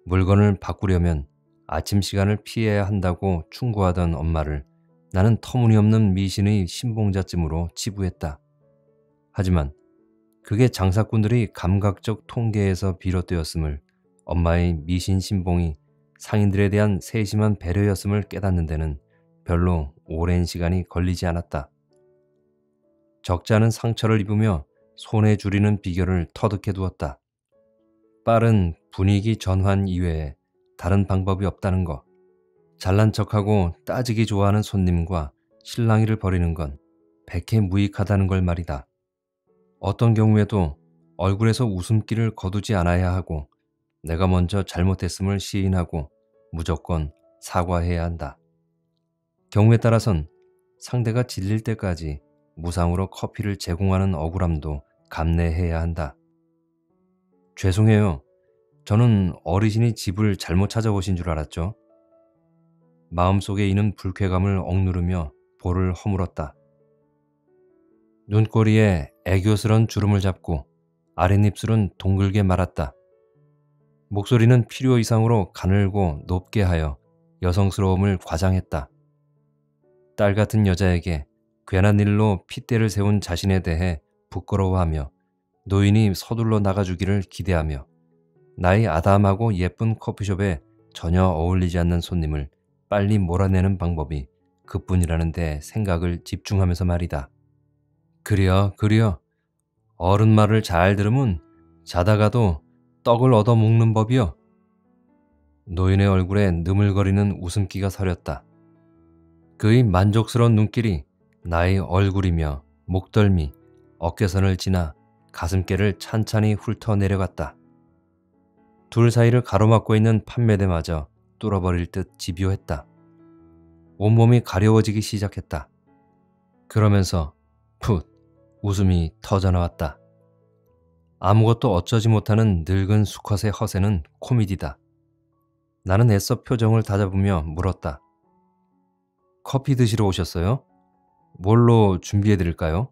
S1: 물건을 바꾸려면 아침 시간을 피해야 한다고 충고하던 엄마를 나는 터무니없는 미신의 신봉자쯤으로 치부했다. 하지만 그게 장사꾼들의 감각적 통계에서 비롯되었음을 엄마의 미신 신봉이 상인들에 대한 세심한 배려였음을 깨닫는 데는 별로 오랜 시간이 걸리지 않았다. 적지 않은 상처를 입으며 손에 줄이는 비결을 터득해 두었다. 빠른 분위기 전환 이외에 다른 방법이 없다는 것. 잘난 척하고 따지기 좋아하는 손님과 실랑이를 벌이는 건 백해 무익하다는 걸 말이다. 어떤 경우에도 얼굴에서 웃음기를 거두지 않아야 하고 내가 먼저 잘못했음을 시인하고 무조건 사과해야 한다. 경우에 따라선 상대가 질릴 때까지 무상으로 커피를 제공하는 억울함도 감내해야 한다. 죄송해요. 저는 어르신이 집을 잘못 찾아오신 줄 알았죠. 마음속에 있는 불쾌감을 억누르며 볼을 허물었다. 눈꼬리에 애교스런 주름을 잡고 아랫입술은 동글게 말았다. 목소리는 필요 이상으로 가늘고 높게 하여 여성스러움을 과장했다. 딸 같은 여자에게 괜한 일로 핏대를 세운 자신에 대해 부끄러워하며 노인이 서둘러 나가주기를 기대하며 나의 아담하고 예쁜 커피숍에 전혀 어울리지 않는 손님을 빨리 몰아내는 방법이 그뿐이라는데 생각을 집중하면서 말이다. 그려, 그려. 어른 말을 잘 들으면 자다가도 떡을 얻어 먹는 법이여. 노인의 얼굴에 느물거리는 웃음기가 서렸다. 그의 만족스러운 눈길이 나의 얼굴이며 목덜미, 어깨선을 지나 가슴께를 찬찬히 훑어 내려갔다. 둘 사이를 가로막고 있는 판매대마저 뚫어버릴 듯 집요했다. 온몸이 가려워지기 시작했다. 그러면서 풋 웃음이 터져나왔다. 아무것도 어쩌지 못하는 늙은 수컷의 허세는 코미디다. 나는 애써 표정을 다잡으며 물었다. 커피 드시러 오셨어요? 뭘로 준비해 드릴까요?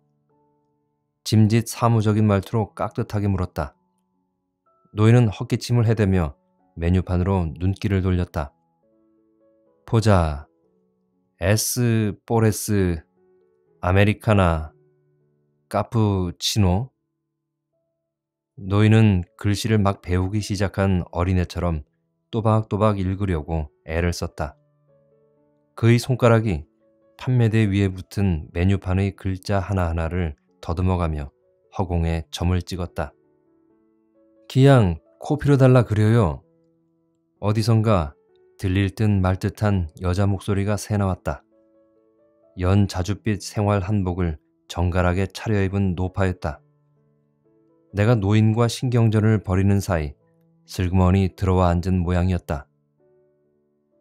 S1: 짐짓 사무적인 말투로 깍듯하게 물었다. 노인은 헛기침을 해대며 메뉴판으로 눈길을 돌렸다. 보자. 에스프레소 아메리카노 카푸치노 노인은 글씨를 막 배우기 시작한 어린애처럼 또박또박 읽으려고 애를 썼다. 그의 손가락이 판매대 위에 붙은 메뉴판의 글자 하나하나를 더듬어가며 허공에 점을 찍었다. 기양 코피로 달라 그려요. 어디선가 들릴 듯 말 듯한 여자 목소리가 새 나왔다. 연 자줏빛 생활 한복을 정갈하게 차려입은 노파였다. 내가 노인과 신경전을 벌이는 사이 슬그머니 들어와 앉은 모양이었다.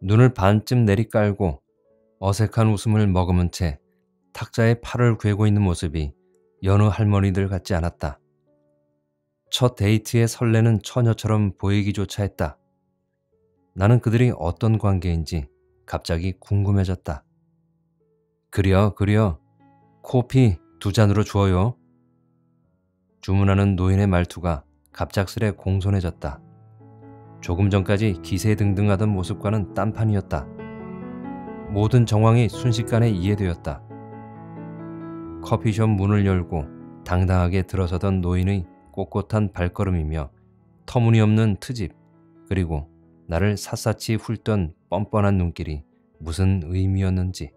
S1: 눈을 반쯤 내리깔고 어색한 웃음을 머금은 채 탁자에 팔을 괴고 있는 모습이 여느 할머니들 같지 않았다. 첫 데이트의 설레는 처녀처럼 보이기조차 했다. 나는 그들이 어떤 관계인지 갑자기 궁금해졌다. 그려, 그려. 코피 두 잔으로 주어요. 주문하는 노인의 말투가 갑작스레 공손해졌다. 조금 전까지 기세등등하던 모습과는 딴판이었다. 모든 정황이 순식간에 이해되었다. 커피숍 문을 열고 당당하게 들어서던 노인의 꼿꼿한 발걸음이며 터무니없는 트집 그리고 나를 샅샅이 훑던 뻔뻔한 눈길이 무슨 의미였는지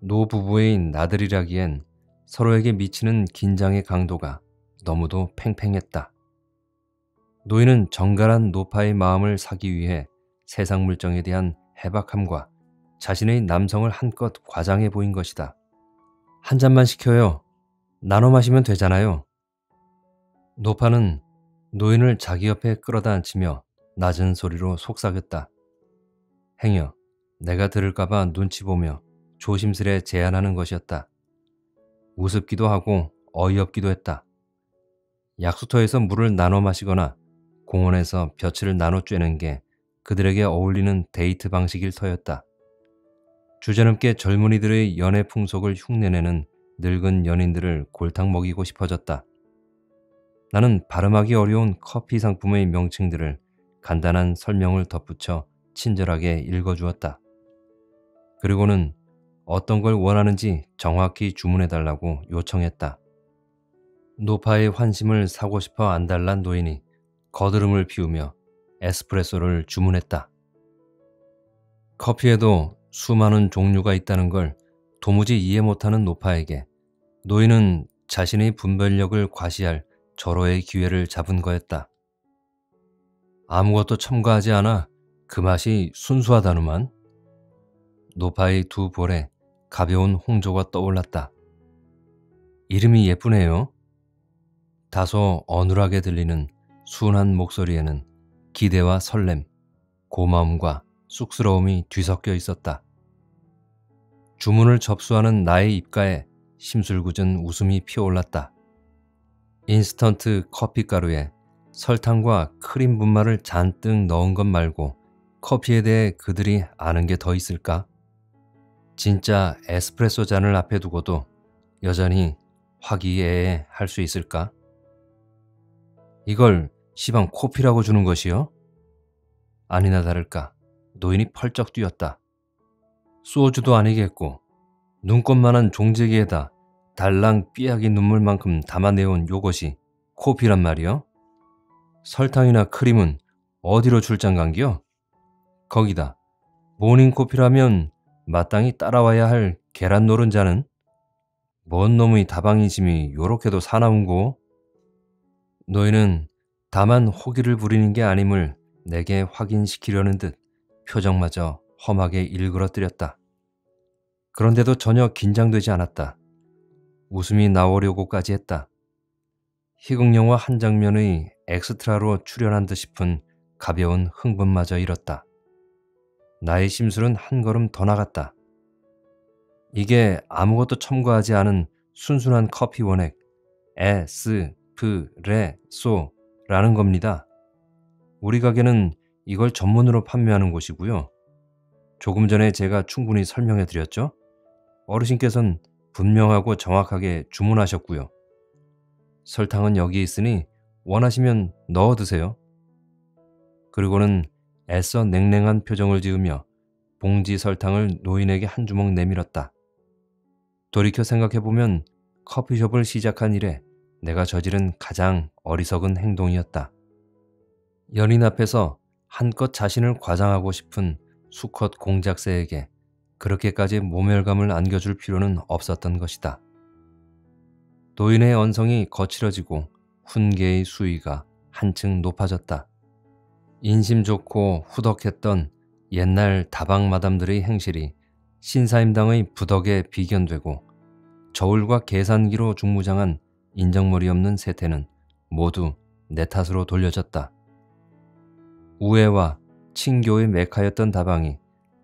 S1: 노 부부의 나들이라기엔 서로에게 미치는 긴장의 강도가 너무도 팽팽했다. 노인은 정갈한 노파의 마음을 사기 위해 세상 물정에 대한 해박함과 자신의 남성을 한껏 과장해 보인 것이다. 한 잔만 시켜요. 나눠 마시면 되잖아요. 노파는 노인을 자기 옆에 끌어다 앉히며 낮은 소리로 속삭였다. 행여 내가 들을까봐 눈치 보며 조심스레 제안하는 것이었다. 우습기도 하고 어이없기도 했다. 약수터에서 물을 나눠 마시거나 공원에서 볕을 나눠 쬐는 게 그들에게 어울리는 데이트 방식일 터였다. 주제넘게 젊은이들의 연애 풍속을 흉내내는 늙은 연인들을 골탕 먹이고 싶어졌다. 나는 발음하기 어려운 커피 상품의 명칭들을 간단한 설명을 덧붙여 친절하게 읽어주었다. 그리고는 어떤 걸 원하는지 정확히 주문해달라고 요청했다. 노파의 환심을 사고 싶어 안달난 노인이 거드름을 피우며 에스프레소를 주문했다. 커피에도 수많은 종류가 있다는 걸 도무지 이해 못하는 노파에게 노인은 자신의 분별력을 과시할 절호의 기회를 잡은 거였다. 아무것도 첨가하지 않아 그 맛이 순수하다누만. 노파의 두 볼에 가벼운 홍조가 떠올랐다. 이름이 예쁘네요. 다소 어눌하게 들리는 순한 목소리에는 기대와 설렘, 고마움과 쑥스러움이 뒤섞여 있었다. 주문을 접수하는 나의 입가에 심술궂은 웃음이 피어올랐다. 인스턴트 커피 가루에 설탕과 크림 분말을 잔뜩 넣은 것 말고 커피에 대해 그들이 아는 게 더 있을까? 진짜 에스프레소 잔을 앞에 두고도 여전히 화기애애 할 수 있을까? 이걸 시방 코피라고 주는 것이요? 아니나 다를까 노인이 펄쩍 뛰었다. 소주도 아니겠고 눈꽃만한 종재기에다 달랑 삐약이 눈물만큼 담아내온 요것이 코피란 말이요? 설탕이나 크림은 어디로 출장 간겨? 거기다 모닝코피라면 마땅히 따라와야 할 계란 노른자는 뭔 놈의 다방이심이 요렇게도 사나운고? 너희는 다만 호기를 부리는 게 아님을 내게 확인시키려는 듯 표정마저 험하게 일그러뜨렸다. 그런데도 전혀 긴장되지 않았다. 웃음이 나오려고까지 했다. 희극영화 한 장면의 엑스트라로 출연한 듯 싶은 가벼운 흥분마저 잃었다. 나의 심술은 한 걸음 더 나갔다. 이게 아무것도 첨가하지 않은 순수한 커피 원액 에 스 프 레 소 라는 겁니다. 우리 가게는 이걸 전문으로 판매하는 곳이고요. 조금 전에 제가 충분히 설명해 드렸죠? 어르신께서는 분명하고 정확하게 주문하셨고요. 설탕은 여기 있으니 원하시면 넣어 드세요. 그리고는 애써 냉랭한 표정을 지으며 봉지 설탕을 노인에게 한 주먹 내밀었다. 돌이켜 생각해보면 커피숍을 시작한 이래 내가 저지른 가장 어리석은 행동이었다. 연인 앞에서 한껏 자신을 과장하고 싶은 수컷 공작새에게 그렇게까지 모멸감을 안겨줄 필요는 없었던 것이다. 노인의 언성이 거칠어지고 훈계의 수위가 한층 높아졌다. 인심 좋고 후덕했던 옛날 다방 마담들의 행실이 신사임당의 부덕에 비견되고 저울과 계산기로 중무장한 인정머리 없는 세태는 모두 내 탓으로 돌려졌다. 우애와 친교의 메카였던 다방이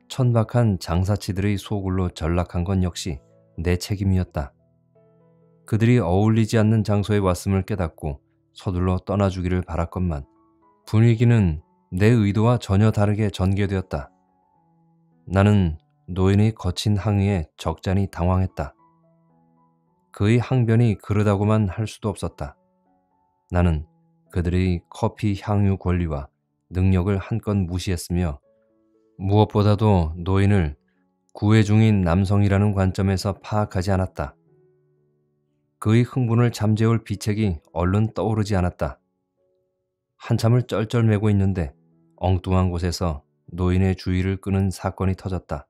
S1: 천박한 장사치들의 소굴로 전락한 건 역시 내 책임이었다. 그들이 어울리지 않는 장소에 왔음을 깨닫고 서둘러 떠나주기를 바랐건만 분위기는 내 의도와 전혀 다르게 전개되었다. 나는 노인의 거친 항의에 적잖이 당황했다. 그의 항변이 그러다고만 할 수도 없었다. 나는 그들의 커피 향유 권리와 능력을 한껏 무시했으며 무엇보다도 노인을 구애 중인 남성이라는 관점에서 파악하지 않았다. 그의 흥분을 잠재울 비책이 얼른 떠오르지 않았다. 한참을 쩔쩔매고 있는데 엉뚱한 곳에서 노인의 주의를 끄는 사건이 터졌다.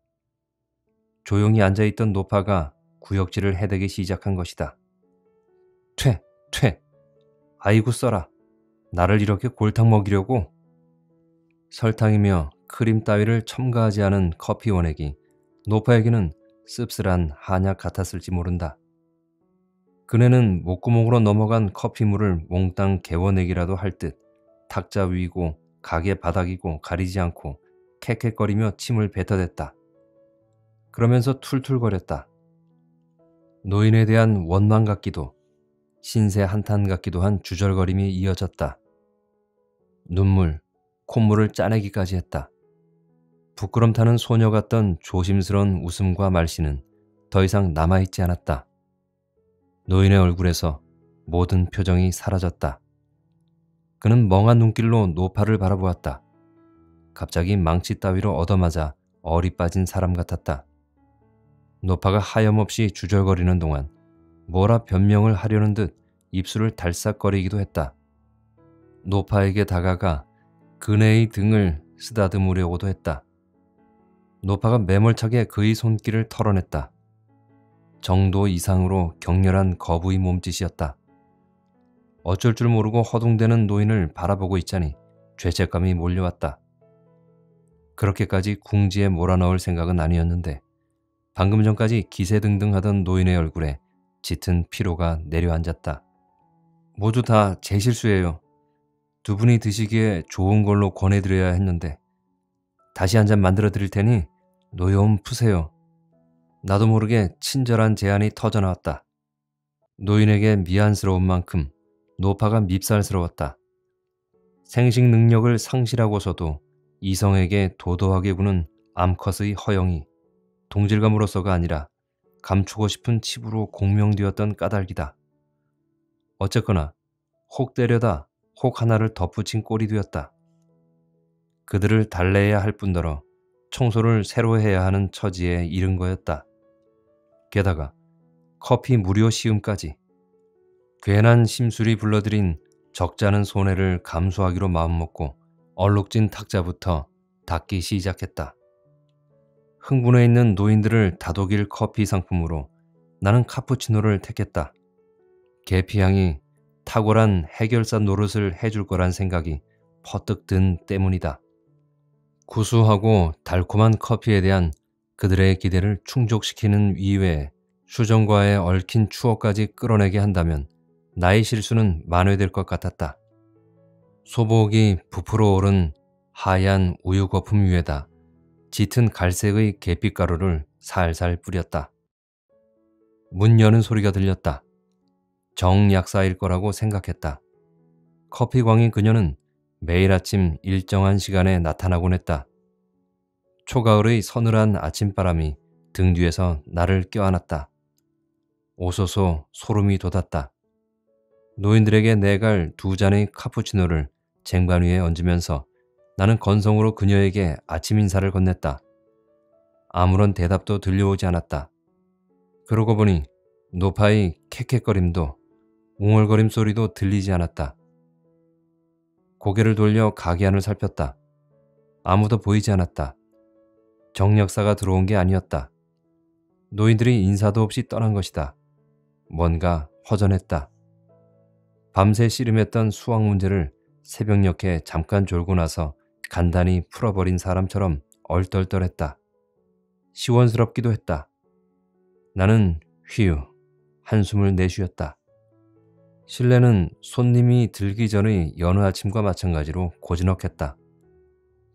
S1: 조용히 앉아있던 노파가 구역질을 해대기 시작한 것이다. 퇴, 퇴. 아이고 써라. 나를 이렇게 골탕 먹이려고? 설탕이며 크림 따위를 첨가하지 않은 커피 원액이 노파에게는 씁쓸한 한약 같았을지 모른다. 그네는 목구멍으로 넘어간 커피물을 몽땅 개워내기라도 할 듯 탁자 위고 가게 바닥이고 가리지 않고 캑캑거리며 침을 뱉어댔다. 그러면서 툴툴거렸다. 노인에 대한 원망 같기도 신세 한탄 같기도 한 주절거림이 이어졌다. 눈물, 콧물을 짜내기까지 했다. 부끄럼 타는 소녀 같던 조심스러운 웃음과 말씨는 더 이상 남아있지 않았다. 노인의 얼굴에서 모든 표정이 사라졌다. 그는 멍한 눈길로 노파를 바라보았다. 갑자기 망치 따위로 얻어맞아 얼이 빠진 사람 같았다. 노파가 하염없이 주절거리는 동안 뭐라 변명을 하려는 듯 입술을 달싹거리기도 했다. 노파에게 다가가 그네의 등을 쓰다듬으려고도 했다. 노파가 매몰차게 그의 손길을 털어냈다. 정도 이상으로 격렬한 거부의 몸짓이었다. 어쩔 줄 모르고 허둥대는 노인을 바라보고 있자니 죄책감이 몰려왔다. 그렇게까지 궁지에 몰아넣을 생각은 아니었는데 방금 전까지 기세등등하던 노인의 얼굴에 짙은 피로가 내려앉았다. 모두 다 제 실수예요. 두 분이 드시기에 좋은 걸로 권해드려야 했는데 다시 한 잔 만들어 드릴 테니 노여움 푸세요. 나도 모르게 친절한 제안이 터져나왔다. 노인에게 미안스러운 만큼 노파가 밉살스러웠다. 생식 능력을 상실하고서도 이성에게 도도하게 구는 암컷의 허영이 동질감으로서가 아니라 감추고 싶은 칩으로 공명되었던 까닭이다. 어쨌거나 혹 때려다 혹 하나를 덧붙인 꼴이 되었다. 그들을 달래야 할 뿐더러 청소를 새로 해야 하는 처지에 이른 거였다. 게다가 커피 무료 시음까지 괜한 심술이 불러들인 적잖은 손해를 감수하기로 마음먹고 얼룩진 탁자부터 닦기 시작했다. 흥분해 있는 노인들을 다독일 커피 상품으로 나는 카푸치노를 택했다. 계피향이 탁월한 해결사 노릇을 해줄 거란 생각이 퍼뜩 든 때문이다. 구수하고 달콤한 커피에 대한 그들의 기대를 충족시키는 이외에 수정과의 얽힌 추억까지 끌어내게 한다면 나의 실수는 만회될 것 같았다. 소복이 부풀어 오른 하얀 우유 거품 위에다 짙은 갈색의 계피가루를 살살 뿌렸다. 문 여는 소리가 들렸다. 정약사일 거라고 생각했다. 커피광인 그녀는 매일 아침 일정한 시간에 나타나곤 했다. 초가을의 서늘한 아침바람이 등 뒤에서 나를 껴안았다. 오소소 소름이 돋았다. 노인들에게 내갈 두 잔의 카푸치노를 쟁반 위에 얹으면서 나는 건성으로 그녀에게 아침 인사를 건넸다. 아무런 대답도 들려오지 않았다. 그러고 보니 노파의 캑캑거림도 웅얼거림 소리도 들리지 않았다. 고개를 돌려 가게 안을 살폈다. 아무도 보이지 않았다. 정력사가 들어온 게 아니었다. 노인들이 인사도 없이 떠난 것이다. 뭔가 허전했다. 밤새 씨름했던 수학 문제를 새벽녘에 잠깐 졸고 나서 간단히 풀어버린 사람처럼 얼떨떨했다. 시원스럽기도 했다. 나는 휘유 한숨을 내쉬었다. 실내는 손님이 들기 전의 여느 아침과 마찬가지로 고즈넉했다.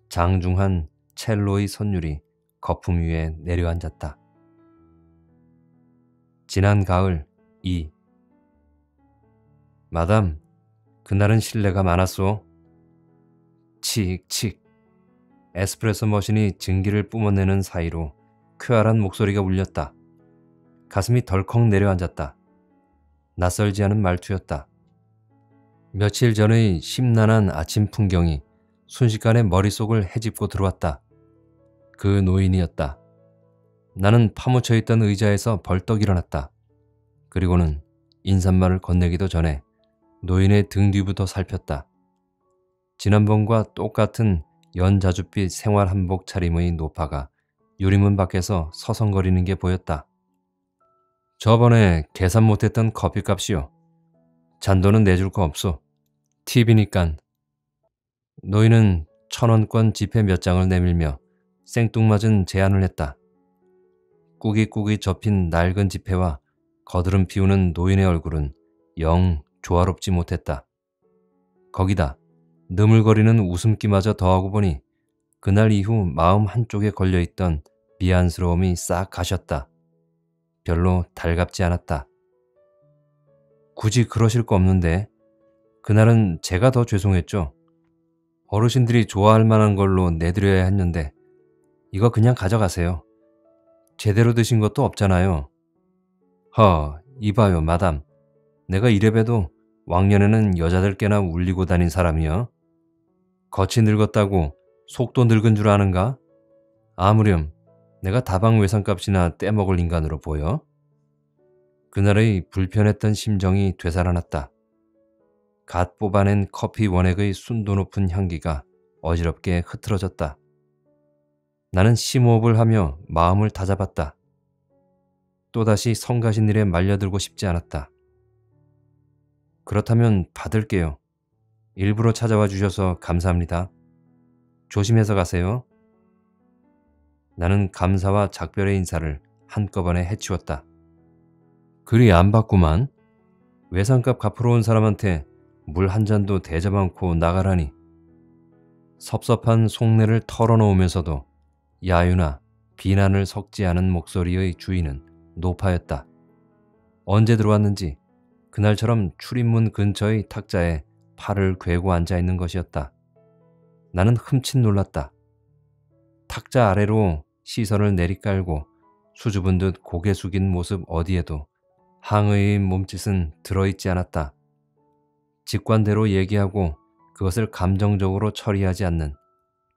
S1: 장중한 첼로의 선율이 거품 위에 내려앉았다. 지난 가을 2 마담, 그날은 실례가 많았소. 칙칙. 에스프레소 머신이 증기를 뿜어내는 사이로 쾌활한 목소리가 울렸다. 가슴이 덜컥 내려앉았다. 낯설지 않은 말투였다. 며칠 전의 심란한 아침 풍경이 순식간에 머릿속을 헤집고 들어왔다. 그 노인이었다. 나는 파묻혀 있던 의자에서 벌떡 일어났다. 그리고는 인사말을 건네기도 전에 노인의 등 뒤부터 살폈다. 지난번과 똑같은 연자줏빛 생활 한복 차림의 노파가 유리문 밖에서 서성거리는 게 보였다. 저번에 계산 못했던 커피값이요. 잔돈은 내줄 거 없소. 팁이니깐. 노인은 천원권 지폐 몇 장을 내밀며 생뚱맞은 제안을 했다. 꾸깃꾸깃 접힌 낡은 지폐와 거드름 피우는 노인의 얼굴은 영 조화롭지 못했다. 거기다 느물거리는 웃음기마저 더하고 보니 그날 이후 마음 한쪽에 걸려있던 미안스러움이 싹 가셨다. 별로 달갑지 않았다. 굳이 그러실 거 없는데 그날은 제가 더 죄송했죠. 어르신들이 좋아할 만한 걸로 내드려야 했는데 이거 그냥 가져가세요. 제대로 드신 것도 없잖아요. 허, 이봐요, 마담. 내가 이래봬도 왕년에는 여자들께나 울리고 다닌 사람이여. 겉이 늙었다고 속도 늙은 줄 아는가? 아무렴 내가 다방 외상값이나 떼먹을 인간으로 보여? 그날의 불편했던 심정이 되살아났다. 갓 뽑아낸 커피 원액의 순도 높은 향기가 어지럽게 흐트러졌다. 나는 심호흡을 하며 마음을 다잡았다. 또다시 성가신 일에 말려들고 싶지 않았다. 그렇다면 받을게요. 일부러 찾아와 주셔서 감사합니다. 조심해서 가세요. 나는 감사와 작별의 인사를 한꺼번에 해치웠다. 그리 안 받구만. 외상값 갚으러 온 사람한테 물 한 잔도 대접 않고 나가라니. 섭섭한 속내를 털어놓으면서도 야유나 비난을 섞지 않은 목소리의 주인은 노파였다. 언제 들어왔는지 그날처럼 출입문 근처의 탁자에 팔을 괴고 앉아 있는 것이었다. 나는 흠칫 놀랐다. 탁자 아래로 시선을 내리깔고 수줍은 듯 고개 숙인 모습 어디에도 항의의 몸짓은 들어있지 않았다. 직관대로 얘기하고 그것을 감정적으로 처리하지 않는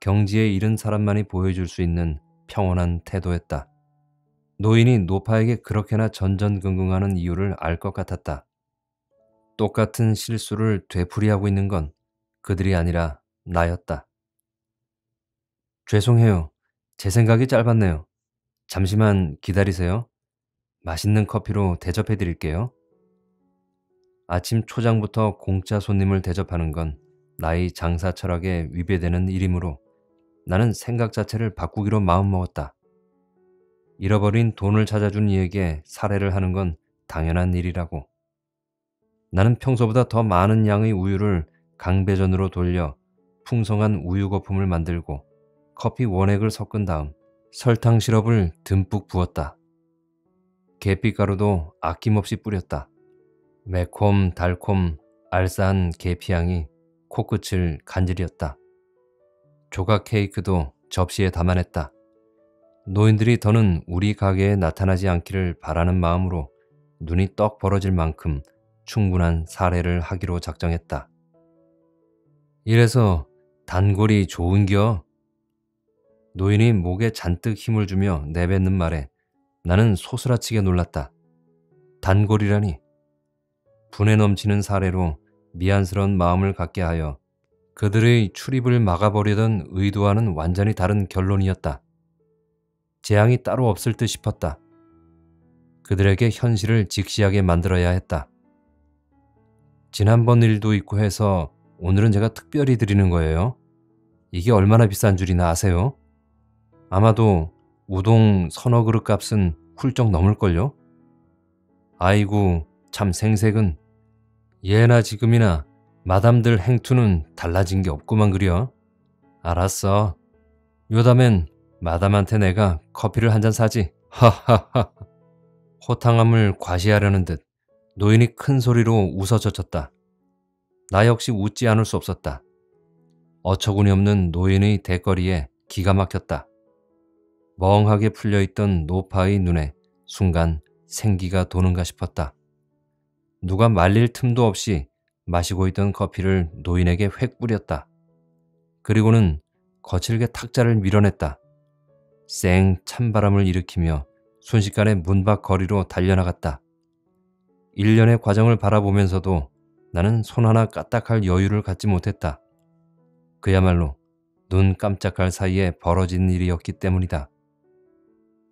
S1: 경지에 이른 사람만이 보여줄 수 있는 평온한 태도였다. 노인이 노파에게 그렇게나 전전긍긍하는 이유를 알 것 같았다. 똑같은 실수를 되풀이하고 있는 건 그들이 아니라 나였다. 죄송해요. 제 생각이 짧았네요. 잠시만 기다리세요. 맛있는 커피로 대접해 드릴게요. 아침 초장부터 공짜 손님을 대접하는 건 나의 장사 철학에 위배되는 일이므로 나는 생각 자체를 바꾸기로 마음먹었다. 잃어버린 돈을 찾아준 이에게 사례를 하는 건 당연한 일이라고. 나는 평소보다 더 많은 양의 우유를 강배전으로 돌려 풍성한 우유 거품을 만들고 커피 원액을 섞은 다음 설탕 시럽을 듬뿍 부었다. 계피가루도 아낌없이 뿌렸다. 매콤 달콤 알싸한 계피향이 코끝을 간질이었다. 조각 케이크도 접시에 담아냈다. 노인들이 더는 우리 가게에 나타나지 않기를 바라는 마음으로 눈이 떡 벌어질 만큼 충분한 사례를 하기로 작정했다. 이래서 단골이 좋은겨? 노인이 목에 잔뜩 힘을 주며 내뱉는 말에 나는 소스라치게 놀랐다. 단골이라니. 분에 넘치는 사례로 미안스러운 마음을 갖게 하여 그들의 출입을 막아버리던 의도와는 완전히 다른 결론이었다. 재앙이 따로 없을 듯 싶었다. 그들에게 현실을 직시하게 만들어야 했다. 지난번 일도 있고 해서 오늘은 제가 특별히 드리는 거예요. 이게 얼마나 비싼 줄이나 아세요? 아마도 우동 서너 그릇 값은 훌쩍 넘을걸요? 아이고, 참 생색은 예나 지금이나 마담들 행투는 달라진 게 없구만 그려. 알았어. 요담엔 마담한테 내가 커피를 한 잔 사지. 하하하. 호탕함을 과시하려는 듯 노인이 큰 소리로 웃어 젖혔다. 나 역시 웃지 않을 수 없었다. 어처구니 없는 노인의 대거리에 기가 막혔다. 멍하게 풀려있던 노파의 눈에 순간 생기가 도는가 싶었다. 누가 말릴 틈도 없이 마시고 있던 커피를 노인에게 획 뿌렸다. 그리고는 거칠게 탁자를 밀어냈다. 쌩 찬바람을 일으키며 순식간에 문 밖 거리로 달려나갔다. 일련의 과정을 바라보면서도 나는 손 하나 까딱할 여유를 갖지 못했다. 그야말로 눈 깜짝할 사이에 벌어진 일이었기 때문이다.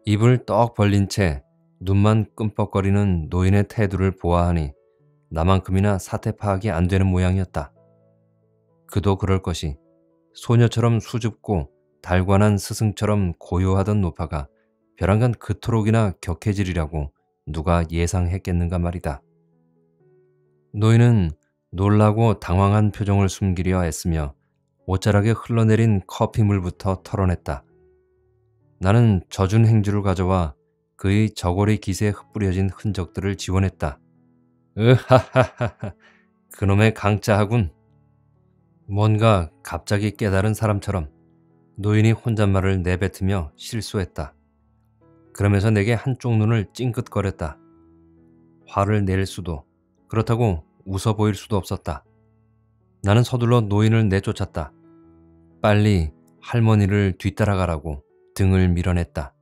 S1: 입을 떡 벌린 채 눈만 끔뻑거리는 노인의 태도를 보아하니 나만큼이나 사태 파악이 안 되는 모양이었다. 그도 그럴 것이 소녀처럼 수줍고 달관한 스승처럼 고요하던 노파가 벼랑간 그토록이나 격해지리라고 누가 예상했겠는가 말이다. 노인은 놀라고 당황한 표정을 숨기려 애쓰며 옷자락에 흘러내린 커피물부터 털어냈다. 나는 젖은 행주를 가져와 그의 저고리 기세에 흩뿌려진 흔적들을 지원했다. 으하하하하, 그놈의 강자하군. 뭔가 갑자기 깨달은 사람처럼 노인이 혼잣말을 내뱉으며 실수했다. 그러면서 내게 한쪽 눈을 찡긋거렸다. 화를 낼 수도, 그렇다고 웃어 보일 수도 없었다. 나는 서둘러 노인을 내쫓았다. 빨리 할머니를 뒤따라가라고 등을 밀어냈다.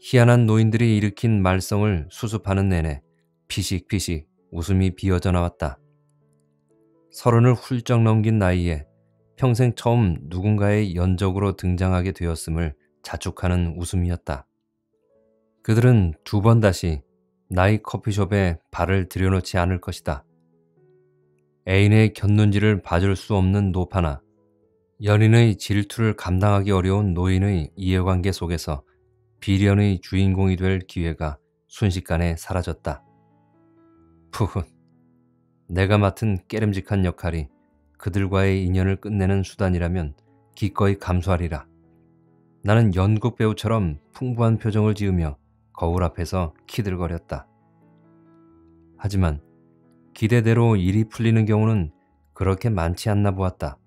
S1: 희한한 노인들이 일으킨 말썽을 수습하는 내내 피식피식 웃음이 비어져 나왔다. 서른을 훌쩍 넘긴 나이에 평생 처음 누군가의 연적으로 등장하게 되었음을 자축하는 웃음이었다. 그들은 두 번 다시 나이 커피숍에 발을 들여놓지 않을 것이다. 애인의 곁눈질을 봐줄 수 없는 노파나 연인의 질투를 감당하기 어려운 노인의 이해관계 속에서 비련의 주인공이 될 기회가 순식간에 사라졌다. 푸훈, 내가 맡은 깨름직한 역할이 그들과의 인연을 끝내는 수단이라면 기꺼이 감수하리라. 나는 연극 배우처럼 풍부한 표정을 지으며 거울 앞에서 키들거렸다. 하지만 기대대로 일이 풀리는 경우는 그렇게 많지 않나 보았다.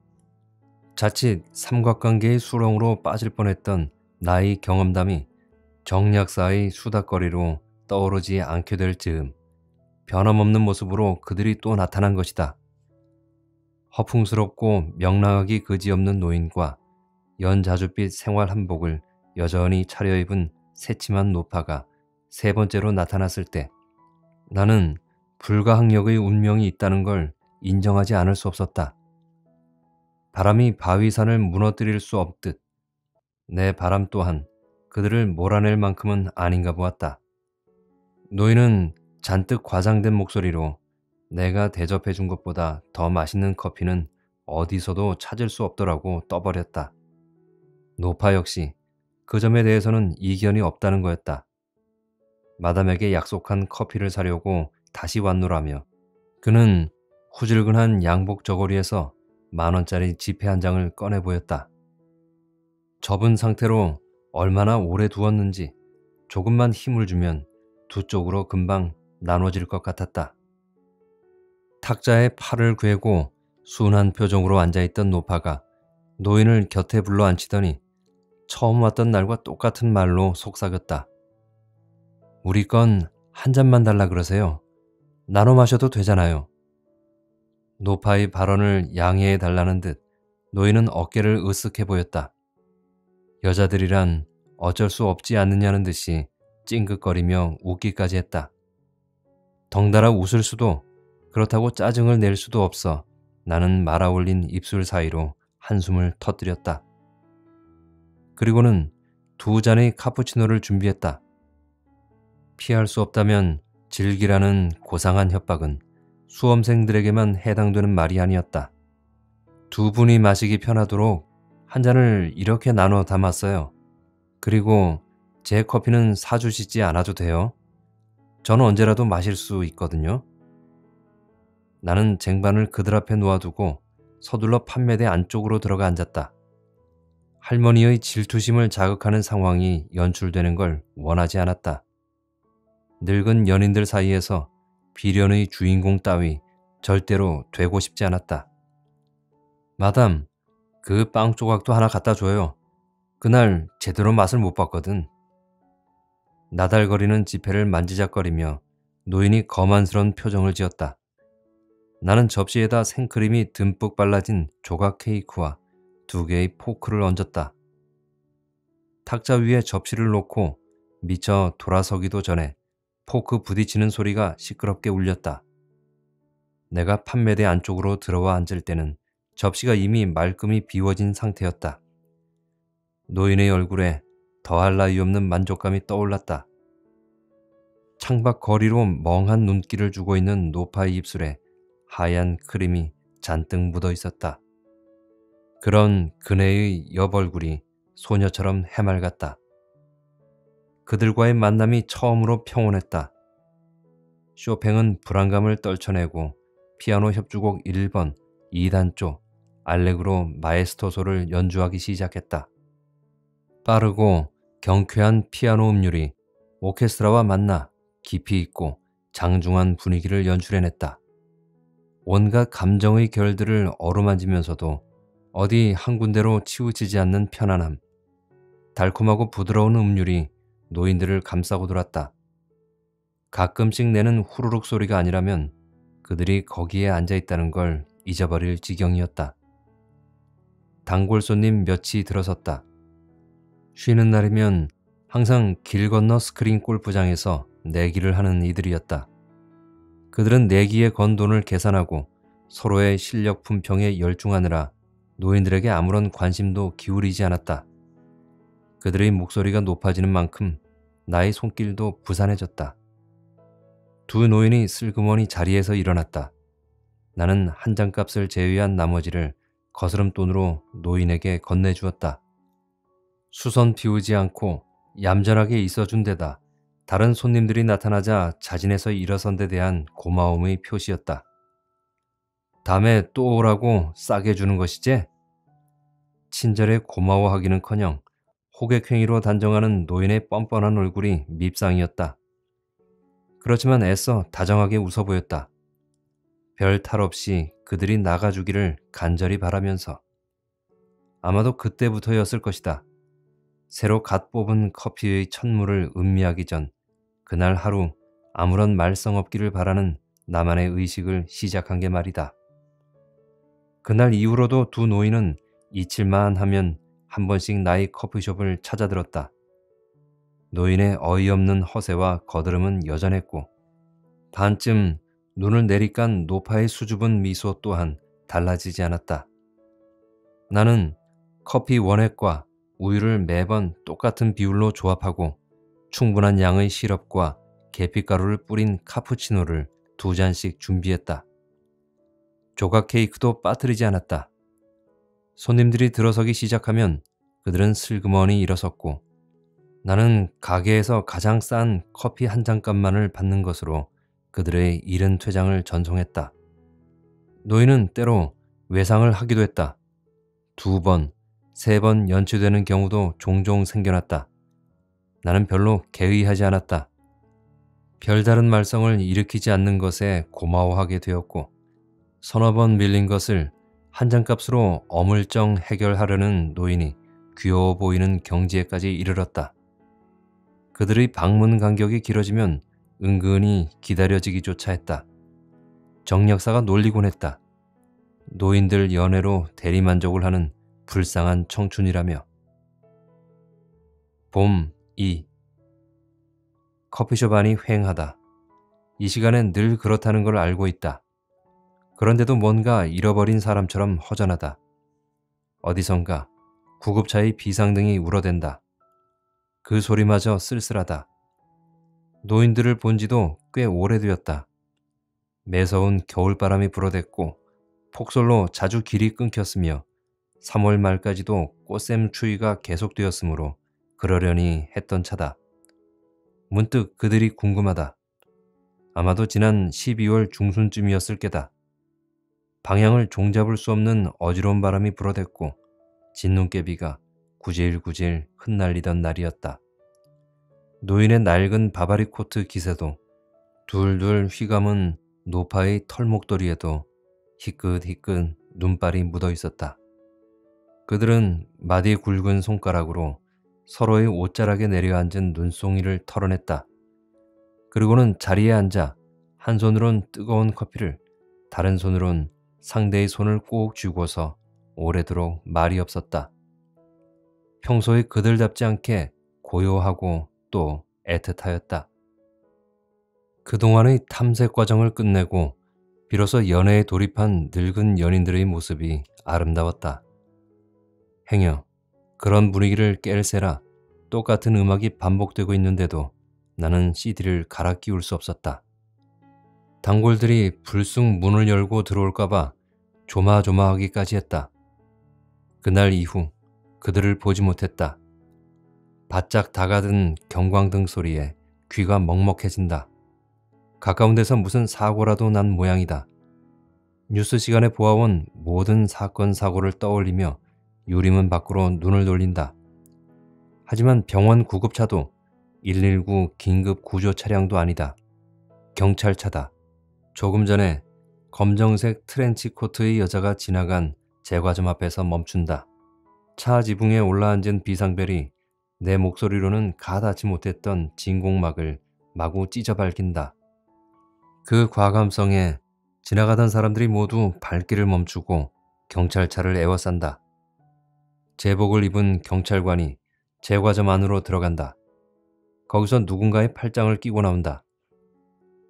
S1: 자칫 삼각관계의 수렁으로 빠질 뻔했던 나의 경험담이 정약사의 수다거리로 떠오르지 않게 될 즈음 변함없는 모습으로 그들이 또 나타난 것이다. 허풍스럽고 명랑하기 그지없는 노인과 연자줏빛 생활 한복을 여전히 차려입은 새침한 노파가 세 번째로 나타났을 때 나는 불가항력의 운명이 있다는 걸 인정하지 않을 수 없었다. 바람이 바위산을 무너뜨릴 수 없듯 내 바람 또한 그들을 몰아낼 만큼은 아닌가 보았다. 노인은 잔뜩 과장된 목소리로 내가 대접해 준 것보다 더 맛있는 커피는 어디서도 찾을 수 없더라고 떠버렸다. 노파 역시 그 점에 대해서는 이견이 없다는 거였다. 마담에게 약속한 커피를 사려고 다시 왔노라며 그는 후질근한 양복 저고리에서 만 원짜리 지폐 한 장을 꺼내 보였다. 접은 상태로 얼마나 오래 두었는지 조금만 힘을 주면 두 쪽으로 금방 나눠질 것 같았다. 탁자에 팔을 괴고 순한 표정으로 앉아있던 노파가 노인을 곁에 불러 앉히더니 처음 왔던 날과 똑같은 말로 속삭였다. 우리 건 한 잔만 달라 그러세요. 나눠 마셔도 되잖아요. 노파의 발언을 양해해 달라는 듯 노인은 어깨를 으쓱해 보였다. 여자들이란 어쩔 수 없지 않느냐는 듯이 찡긋거리며 웃기까지 했다. 덩달아 웃을 수도 그렇다고 짜증을 낼 수도 없어 나는 말아올린 입술 사이로 한숨을 터뜨렸다. 그리고는 두 잔의 카푸치노를 준비했다. 피할 수 없다면 즐기라는 고상한 협박은 수험생들에게만 해당되는 말이 아니었다. 두 분이 마시기 편하도록 한 잔을 이렇게 나눠 담았어요. 그리고 제 커피는 사주시지 않아도 돼요. 저는 언제라도 마실 수 있거든요. 나는 쟁반을 그들 앞에 놓아두고 서둘러 판매대 안쪽으로 들어가 앉았다. 할머니의 질투심을 자극하는 상황이 연출되는 걸 원하지 않았다. 늙은 연인들 사이에서 비련의 주인공 따위 절대로 되고 싶지 않았다. 마담, 그 빵 조각도 하나 갖다 줘요. 그날 제대로 맛을 못 봤거든. 나달거리는 지폐를 만지작거리며 노인이 거만스런 표정을 지었다. 나는 접시에다 생크림이 듬뿍 발라진 조각 케이크와 두 개의 포크를 얹었다. 탁자 위에 접시를 놓고 미처 돌아서기도 전에 포크 부딪히는 소리가 시끄럽게 울렸다. 내가 판매대 안쪽으로 들어와 앉을 때는 접시가 이미 말끔히 비워진 상태였다. 노인의 얼굴에 더할 나위 없는 만족감이 떠올랐다. 창밖 거리로 멍한 눈길을 주고 있는 노파의 입술에 하얀 크림이 잔뜩 묻어 있었다. 그런 그네의 옆얼굴이 소녀처럼 해맑았다. 그들과의 만남이 처음으로 평온했다. 쇼팽은 불안감을 떨쳐내고 피아노 협주곡 1번 2단조 알렉으로 마에스토소를 연주하기 시작했다. 빠르고 경쾌한 피아노 음률이 오케스트라와 만나 깊이 있고 장중한 분위기를 연출해냈다. 온갖 감정의 결들을 어루만지면서도 어디 한 군데로 치우치지 않는 편안함. 달콤하고 부드러운 음률이 노인들을 감싸고 돌았다. 가끔씩 내는 후루룩 소리가 아니라면 그들이 거기에 앉아 있다는 걸 잊어버릴 지경이었다. 단골 손님 몇이 들어섰다. 쉬는 날이면 항상 길 건너 스크린 골프장에서 내기를 하는 이들이었다. 그들은 내기에 건 돈을 계산하고 서로의 실력 품평에 열중하느라 노인들에게 아무런 관심도 기울이지 않았다. 그들의 목소리가 높아지는 만큼 나의 손길도 부산해졌다. 두 노인이 슬그머니 자리에서 일어났다. 나는 한 장값을 제외한 나머지를 거스름 돈으로 노인에게 건네주었다. 수선 비우지 않고 얌전하게 있어준 데다 다른 손님들이 나타나자 자진해서 일어선 데 대한 고마움의 표시였다. 다음에 또 오라고 싸게 주는 것이지? 친절에 고마워하기는커녕 호객행위로 단정하는 노인의 뻔뻔한 얼굴이 밉상이었다. 그렇지만 애써 다정하게 웃어 보였다. 별 탈 없이 그들이 나가주기를 간절히 바라면서 아마도 그때부터였을 것이다. 새로 갓 뽑은 커피의 첫물을 음미하기 전 그날 하루 아무런 말썽 없기를 바라는 나만의 의식을 시작한 게 말이다. 그날 이후로도 두 노인은 잊힐만 하면 한 번씩 나의 커피숍을 찾아들었다. 노인의 어이없는 허세와 거드름은 여전했고 반쯤 눈을 내리깐 노파의 수줍은 미소 또한 달라지지 않았다. 나는 커피 원액과 우유를 매번 똑같은 비율로 조합하고 충분한 양의 시럽과 계피가루를 뿌린 카푸치노를 두 잔씩 준비했다. 조각 케이크도 빠뜨리지 않았다. 손님들이 들어서기 시작하면 그들은 슬그머니 일어섰고 나는 가게에서 가장 싼 커피 한 잔값만을 받는 것으로 그들의 이른 퇴장을 전송했다. 노인은 때로 외상을 하기도 했다. 두 번, 세 번 연체되는 경우도 종종 생겨났다. 나는 별로 개의하지 않았다. 별다른 말썽을 일으키지 않는 것에 고마워하게 되었고 서너 번 밀린 것을 한 잔값으로 어물쩡 해결하려는 노인이 귀여워 보이는 경지에까지 이르렀다. 그들의 방문 간격이 길어지면 은근히 기다려지기조차 했다. 정력사가 놀리곤 했다. 노인들 연애로 대리만족을 하는 불쌍한 청춘이라며. 봄 2. 커피숍 안이 휑하다. 이 시간엔 늘 그렇다는 걸 알고 있다. 그런데도 뭔가 잃어버린 사람처럼 허전하다. 어디선가 구급차의 비상등이 울어댄다. 그 소리마저 쓸쓸하다. 노인들을 본 지도 꽤 오래되었다. 매서운 겨울바람이 불어댔고 폭설로 자주 길이 끊겼으며 3월 말까지도 꽃샘 추위가 계속되었으므로 그러려니 했던 차다. 문득 그들이 궁금하다. 아마도 지난 12월 중순쯤이었을 게다. 방향을 종잡을 수 없는 어지러운 바람이 불어댔고 진눈깨비가 구질구질 흩날리던 날이었다. 노인의 낡은 바바리 코트 기세도 둘둘 휘감은 노파의 털목도리에도 희끗희끗 눈발이 묻어 있었다. 그들은 마디 굵은 손가락으로 서로의 옷자락에 내려앉은 눈송이를 털어냈다. 그리고는 자리에 앉아 한 손으론 뜨거운 커피를 다른 손으론 상대의 손을 꼭 쥐고서 오래도록 말이 없었다. 평소에 그들답지 않게 고요하고 또 애틋하였다. 그동안의 탐색 과정을 끝내고 비로소 연애에 돌입한 늙은 연인들의 모습이 아름다웠다. 행여 그런 분위기를 깰세라 똑같은 음악이 반복되고 있는데도 나는 CD를 갈아 끼울 수 없었다. 단골들이 불쑥 문을 열고 들어올까봐 조마조마하기까지 했다. 그날 이후 그들을 보지 못했다. 바짝 다가든 경광등 소리에 귀가 먹먹해진다. 가까운 데서 무슨 사고라도 난 모양이다. 뉴스 시간에 보아온 모든 사건 사고를 떠올리며 유리문 밖으로 눈을 돌린다. 하지만 병원 구급차도 119 긴급 구조 차량도 아니다. 경찰차다. 조금 전에 검정색 트렌치 코트의 여자가 지나간 제과점 앞에서 멈춘다. 차 지붕에 올라앉은 비상벨이 내 목소리로는 가닿지 못했던 진공막을 마구 찢어 밝힌다. 그 과감성에 지나가던 사람들이 모두 발길을 멈추고 경찰차를 에워싼다. 제복을 입은 경찰관이 제과점 안으로 들어간다. 거기서 누군가의 팔짱을 끼고 나온다.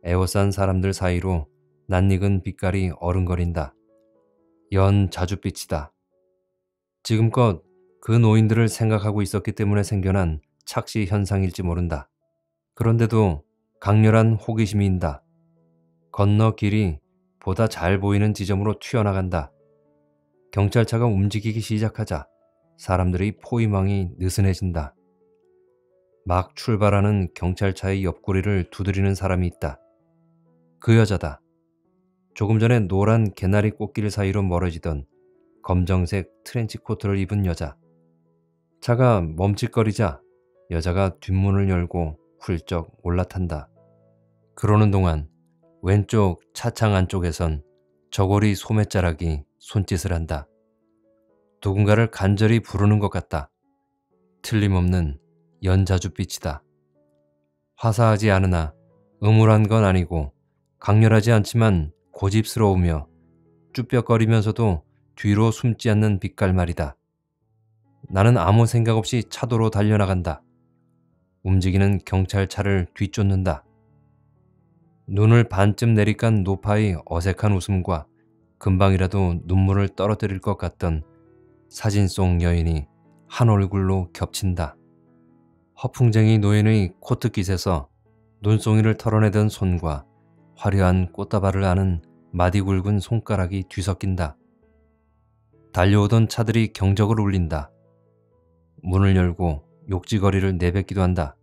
S1: 에워싼 사람들 사이로 낯익은 빛깔이 어른거린다. 연 자줏빛이다. 지금껏 그 노인들을 생각하고 있었기 때문에 생겨난 착시 현상일지 모른다. 그런데도 강렬한 호기심이 인다. 건너 길이 보다 잘 보이는 지점으로 튀어나간다. 경찰차가 움직이기 시작하자 사람들의 포위망이 느슨해진다. 막 출발하는 경찰차의 옆구리를 두드리는 사람이 있다. 그 여자다. 조금 전에 노란 개나리 꽃길 사이로 멀어지던 검정색 트렌치 코트를 입은 여자. 차가 멈칫거리자 여자가 뒷문을 열고 훌쩍 올라탄다. 그러는 동안 왼쪽 차창 안쪽에선 저고리 소매자락이 손짓을 한다. 누군가를 간절히 부르는 것 같다. 틀림없는 연자주빛이다. 화사하지 않으나 음울한 건 아니고 강렬하지 않지만 고집스러우며 쭈뼛거리면서도 뒤로 숨지 않는 빛깔말이다. 나는 아무 생각 없이 차도로 달려나간다. 움직이는 경찰차를 뒤쫓는다. 눈을 반쯤 내리깐 노파의 어색한 웃음과 금방이라도 눈물을 떨어뜨릴 것 같던 사진 속 여인이 한 얼굴로 겹친다. 허풍쟁이 노인의 코트깃에서 눈송이를 털어내던 손과 화려한 꽃다발을 아는 마디 굵은 손가락이 뒤섞인다. 달려오던 차들이 경적을 울린다. 문을 열고 욕지거리를 내뱉기도 한다.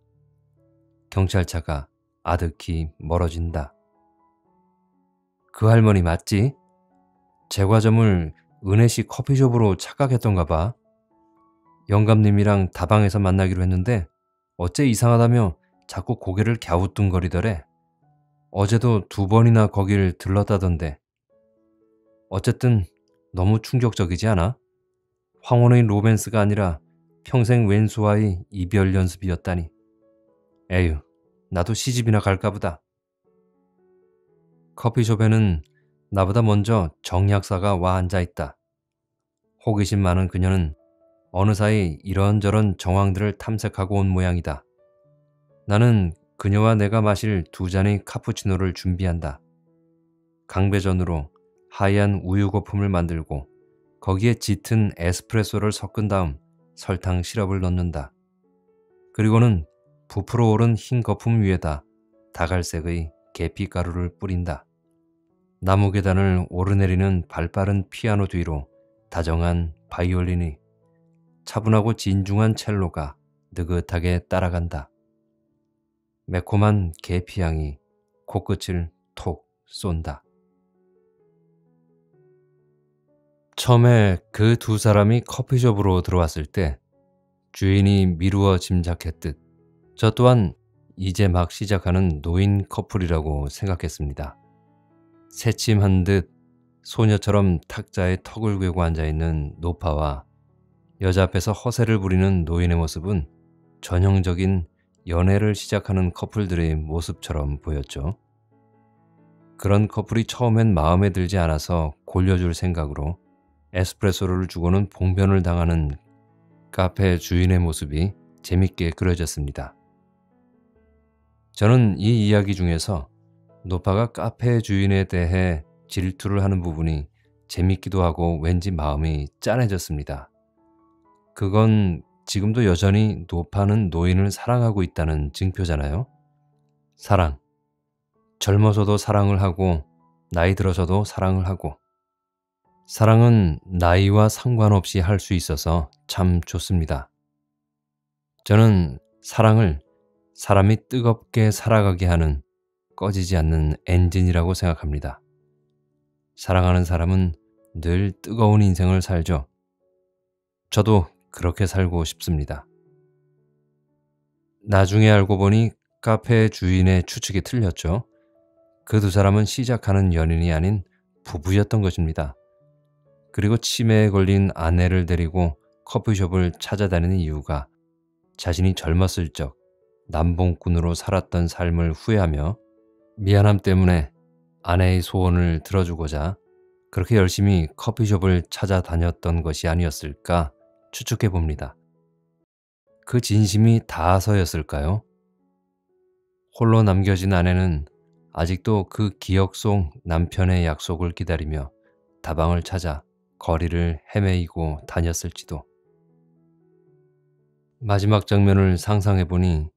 S1: 경찰차가 아득히 멀어진다. 그 할머니 맞지? 제과점을 은혜씨 커피숍으로 착각했던가 봐. 영감님이랑 다방에서 만나기로 했는데 어째 이상하다며 자꾸 고개를 갸우뚱거리더래. 어제도 두 번이나 거길 들렀다던데. 어쨌든 너무 충격적이지 않아? 황혼의 로맨스가 아니라 평생 왼수와의 이별 연습이었다니. 에휴, 나도 시집이나 갈까 보다. 커피숍에는 나보다 먼저 정 약사가 와 앉아 있다. 호기심 많은 그녀는 어느 사이 이런저런 정황들을 탐색하고 온 모양이다. 나는 그녀와 내가 마실 두 잔의 카푸치노를 준비한다. 강배전으로 하얀 우유 거품을 만들고 거기에 짙은 에스프레소를 섞은 다음 설탕 시럽을 넣는다. 그리고는 부풀어 오른 흰 거품 위에다 다갈색의 계피가루를 뿌린다. 나무 계단을 오르내리는 발빠른 피아노 뒤로 다정한 바이올린이 차분하고 진중한 첼로가 느긋하게 따라간다. 매콤한 계피향이 코끝을 톡 쏜다. 처음에 그 두 사람이 커피숍으로 들어왔을 때 주인이 미루어 짐작했듯 저 또한 이제 막 시작하는 노인 커플이라고 생각했습니다. 새침한 듯 소녀처럼 탁자에 턱을 괴고 앉아있는 노파와 여자 앞에서 허세를 부리는 노인의 모습은 전형적인 연애를 시작하는 커플들의 모습처럼 보였죠. 그런 커플이 처음엔 마음에 들지 않아서 골려줄 생각으로 에스프레소를 주고는 봉변을 당하는 카페 주인의 모습이 재밌게 그려졌습니다. 저는 이 이야기 중에서 노파가 카페 주인에 대해 질투를 하는 부분이 재밌기도 하고 왠지 마음이 짠해졌습니다. 그건 지금도 여전히 노파는 노인을 사랑하고 있다는 증표잖아요. 사랑. 젊어서도 사랑을 하고 나이 들어서도 사랑을 하고 사랑은 나이와 상관없이 할 수 있어서 참 좋습니다. 저는 사랑을 사람이 뜨겁게 살아가게 하는 꺼지지 않는 엔진이라고 생각합니다. 사랑하는 사람은 늘 뜨거운 인생을 살죠. 저도 그렇게 살고 싶습니다. 나중에 알고 보니 카페 주인의 추측이 틀렸죠. 그 두 사람은 시작하는 연인이 아닌 부부였던 것입니다. 그리고 치매에 걸린 아내를 데리고 커피숍을 찾아다니는 이유가 자신이 젊었을 적 남봉꾼으로 살았던 삶을 후회하며 미안함 때문에 아내의 소원을 들어주고자 그렇게 열심히 커피숍을 찾아다녔던 것이 아니었을까 추측해 봅니다. 그 진심이 닿아서였을까요? 홀로 남겨진 아내는 아직도 그 기억 속 남편의 약속을 기다리며 다방을 찾아 거리를 헤매이고 다녔을지도. 마지막 장면을 상상해 보니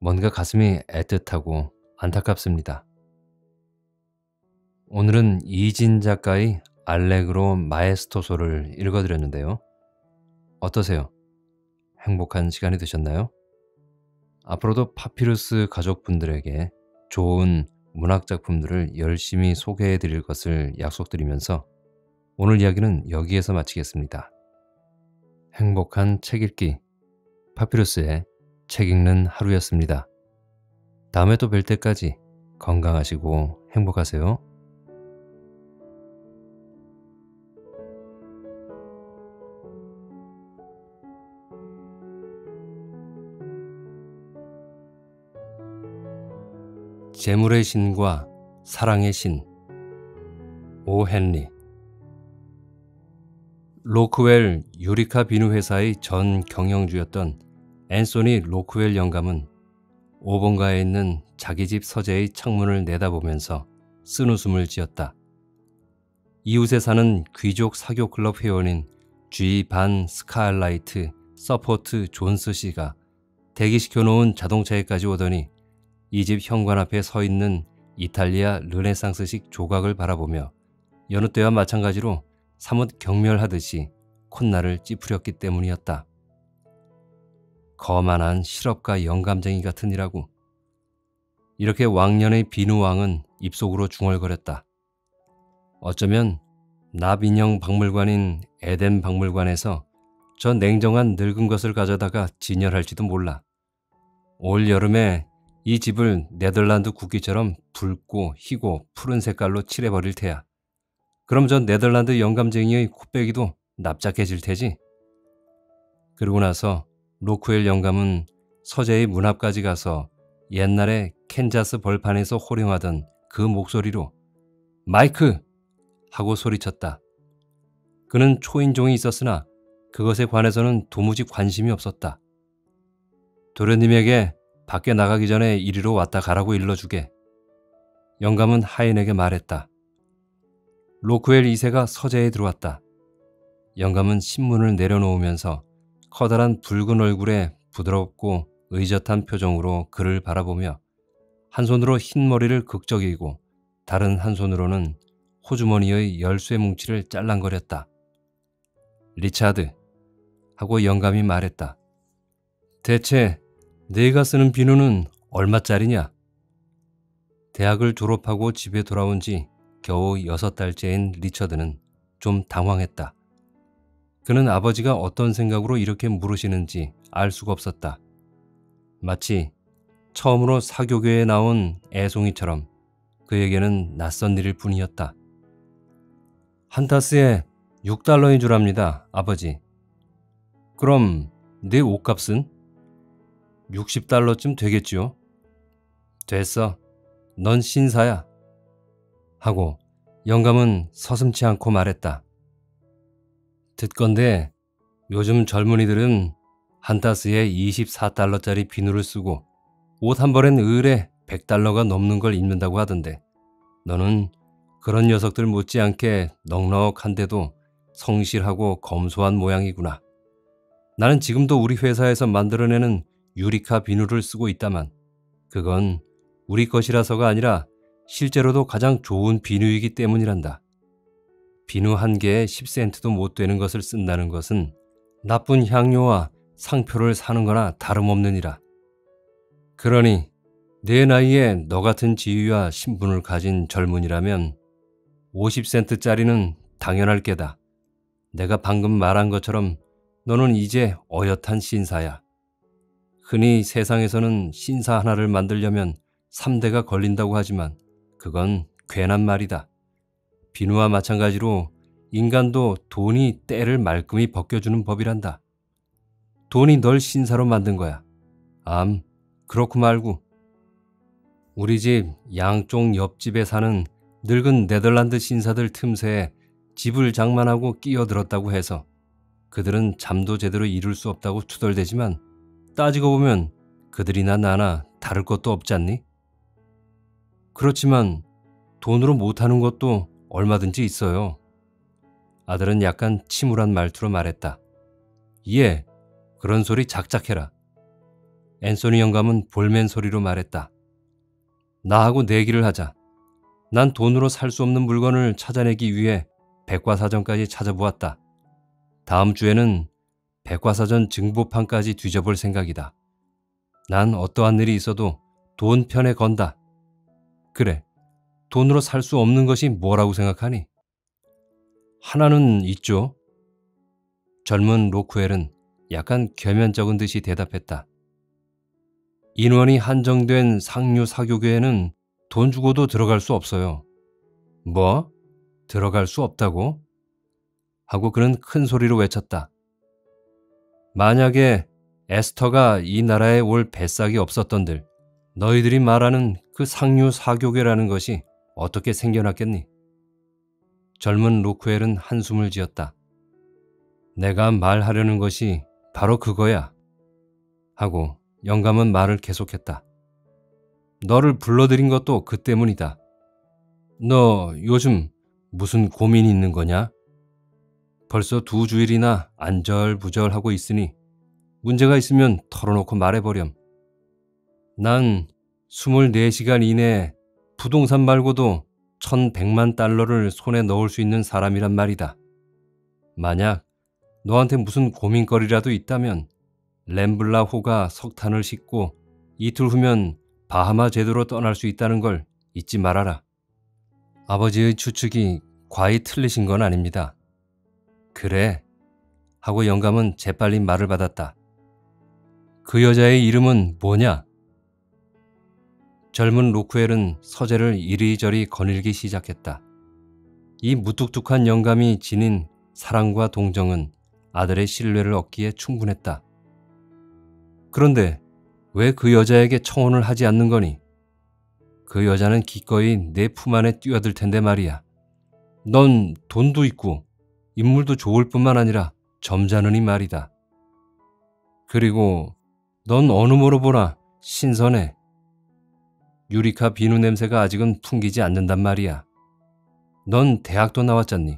S1: 뭔가 가슴이 애틋하고 안타깝습니다. 오늘은 이진 작가의 알렉로 마에스토소를 읽어드렸는데요. 어떠세요? 행복한 시간이 되셨나요? 앞으로도 파피루스 가족분들에게 좋은 문학 작품들을 열심히 소개해 드릴 것을 약속드리면서 오늘 이야기는 여기에서 마치겠습니다. 행복한 책 읽기 파피루스의 책 읽는 하루였습니다. 다음에 또 뵐 때까지 건강하시고 행복하세요. 재물의 신과 사랑의 신 오 헨리 로크웰 유리카 비누 회사의 전 경영주였던 앤소니 로크웰 영감은 5번가에 있는 자기 집 서재의 창문을 내다보면서 쓴 웃음을 지었다. 이웃에 사는 귀족 사교 클럽 회원인 G 반 스카일라이트 서포크 존스 씨가 대기시켜 놓은 자동차에까지 오더니 이 집 현관 앞에 서 있는 이탈리아 르네상스식 조각을 바라보며 여느 때와 마찬가지로 사뭇 경멸하듯이 콧날을 찌푸렸기 때문이었다. 거만한 실업가 영감쟁이 같은 이라고. 이렇게 왕년의 비누왕은 입속으로 중얼거렸다. 어쩌면 나빈형 박물관인 에덴 박물관에서 저 냉정한 늙은 것을 가져다가 진열할지도 몰라. 올 여름에 이 집을 네덜란드 국기처럼 붉고 희고 푸른 색깔로 칠해버릴 테야. 그럼 전 네덜란드 영감쟁이의 코빼기도 납작해질 테지. 그러고 나서 로크웰 영감은 서재의 문 앞까지 가서 옛날에 캔자스 벌판에서 호령하던 그 목소리로 마이크! 하고 소리쳤다. 그는 초인종이 있었으나 그것에 관해서는 도무지 관심이 없었다. 도련님에게 밖에 나가기 전에 이리로 왔다 가라고 일러주게. 영감은 하인에게 말했다. 로크웰 2세가 서재에 들어왔다. 영감은 신문을 내려놓으면서 커다란 붉은 얼굴에 부드럽고 의젓한 표정으로 그를 바라보며 한 손으로 흰 머리를 극적이고 다른 한 손으로는 호주머니의 열쇠 뭉치를 짤랑거렸다. 리차드 하고 영감이 말했다. 대체 네가 쓰는 비누는 얼마짜리냐? 대학을 졸업하고 집에 돌아온 지 겨우 여섯 달째인 리처드는 좀 당황했다. 그는 아버지가 어떤 생각으로 이렇게 물으시는지 알 수가 없었다. 마치 처음으로 사교계에 나온 애송이처럼 그에게는 낯선 일일 뿐이었다. 한 타스에 6달러인 줄 압니다, 아버지. 그럼 내 옷값은? 60달러쯤 되겠지요? 됐어. 넌 신사야. 하고 영감은 서슴치 않고 말했다. 듣건데 요즘 젊은이들은 한 따스에 24달러짜리 비누를 쓰고 옷 한 벌엔 을에 100달러가 넘는 걸 입는다고 하던데 너는 그런 녀석들 못지않게 넉넉한데도 성실하고 검소한 모양이구나. 나는 지금도 우리 회사에서 만들어내는 유리카 비누를 쓰고 있다만 그건 우리 것이라서가 아니라 실제로도 가장 좋은 비누이기 때문이란다. 비누 한 개에 10센트도 못 되는 것을 쓴다는 것은 나쁜 향료와 상표를 사는 거나 다름없느니라. 그러니 내 나이에 너 같은 지위와 신분을 가진 젊은이라면 50센트짜리는 당연할 게다. 내가 방금 말한 것처럼 너는 이제 어엿한 신사야. 흔히 세상에서는 신사 하나를 만들려면 3대가 걸린다고 하지만 그건 괜한 말이다. 비누와 마찬가지로 인간도 돈이 때를 말끔히 벗겨주는 법이란다. 돈이 널 신사로 만든 거야. 암, 그렇고 말고. 우리 집 양쪽 옆집에 사는 늙은 네덜란드 신사들 틈새에 집을 장만하고 끼어들었다고 해서 그들은 잠도 제대로 이룰 수 없다고 투덜대지만 따지고 보면 그들이나 나나 다를 것도 없지 않니? 그렇지만 돈으로 못하는 것도 얼마든지 있어요. 아들은 약간 침울한 말투로 말했다. 예, 그런 소리 작작해라. 앤소니 영감은 볼멘 소리로 말했다. 나하고 내기를 하자. 난 돈으로 살 수 없는 물건을 찾아내기 위해 백과사전까지 찾아보았다. 다음 주에는 백과사전 증보판까지 뒤져볼 생각이다. 난 어떠한 일이 있어도 돈 편에 건다. 그래, 돈으로 살 수 없는 것이 뭐라고 생각하니? 하나는 있죠. 젊은 로크웰은 약간 겸연쩍은 듯이 대답했다. 인원이 한정된 상류 사교계에는 돈 주고도 들어갈 수 없어요. 뭐? 들어갈 수 없다고? 하고 그는 큰 소리로 외쳤다. 만약에 에스터가 이 나라에 올 뱃삭이 없었던들 너희들이 말하는 그 상류 사교계라는 것이 어떻게 생겨났겠니? 젊은 로크웰은 한숨을 지었다. 내가 말하려는 것이 바로 그거야. 하고 영감은 말을 계속했다. 너를 불러들인 것도 그 때문이다. 너 요즘 무슨 고민이 있는 거냐? 벌써 두 주일이나 안절부절하고 있으니 문제가 있으면 털어놓고 말해버렴. 난 24시간 이내에 부동산 말고도 1100만 달러를 손에 넣을 수 있는 사람이란 말이다. 만약 너한테 무슨 고민거리라도 있다면 램블라 호가 석탄을 싣고 이틀 후면 바하마 제도로 떠날 수 있다는 걸 잊지 말아라. 아버지의 추측이 과히 틀리신 건 아닙니다. 그래. 하고 영감은 재빨리 말을 받았다. 그 여자의 이름은 뭐냐? 젊은 로크웰은 서재를 이리저리 거닐기 시작했다. 이 무뚝뚝한 영감이 지닌 사랑과 동정은 아들의 신뢰를 얻기에 충분했다. 그런데 왜 그 여자에게 청혼을 하지 않는 거니? 그 여자는 기꺼이 내 품 안에 뛰어들 텐데 말이야. 넌 돈도 있고 인물도 좋을 뿐만 아니라 점잖으니 말이다. 그리고 넌 어느 모로 보나 신선해. 유리카 비누 냄새가 아직은 풍기지 않는단 말이야. 넌 대학도 나왔잖니.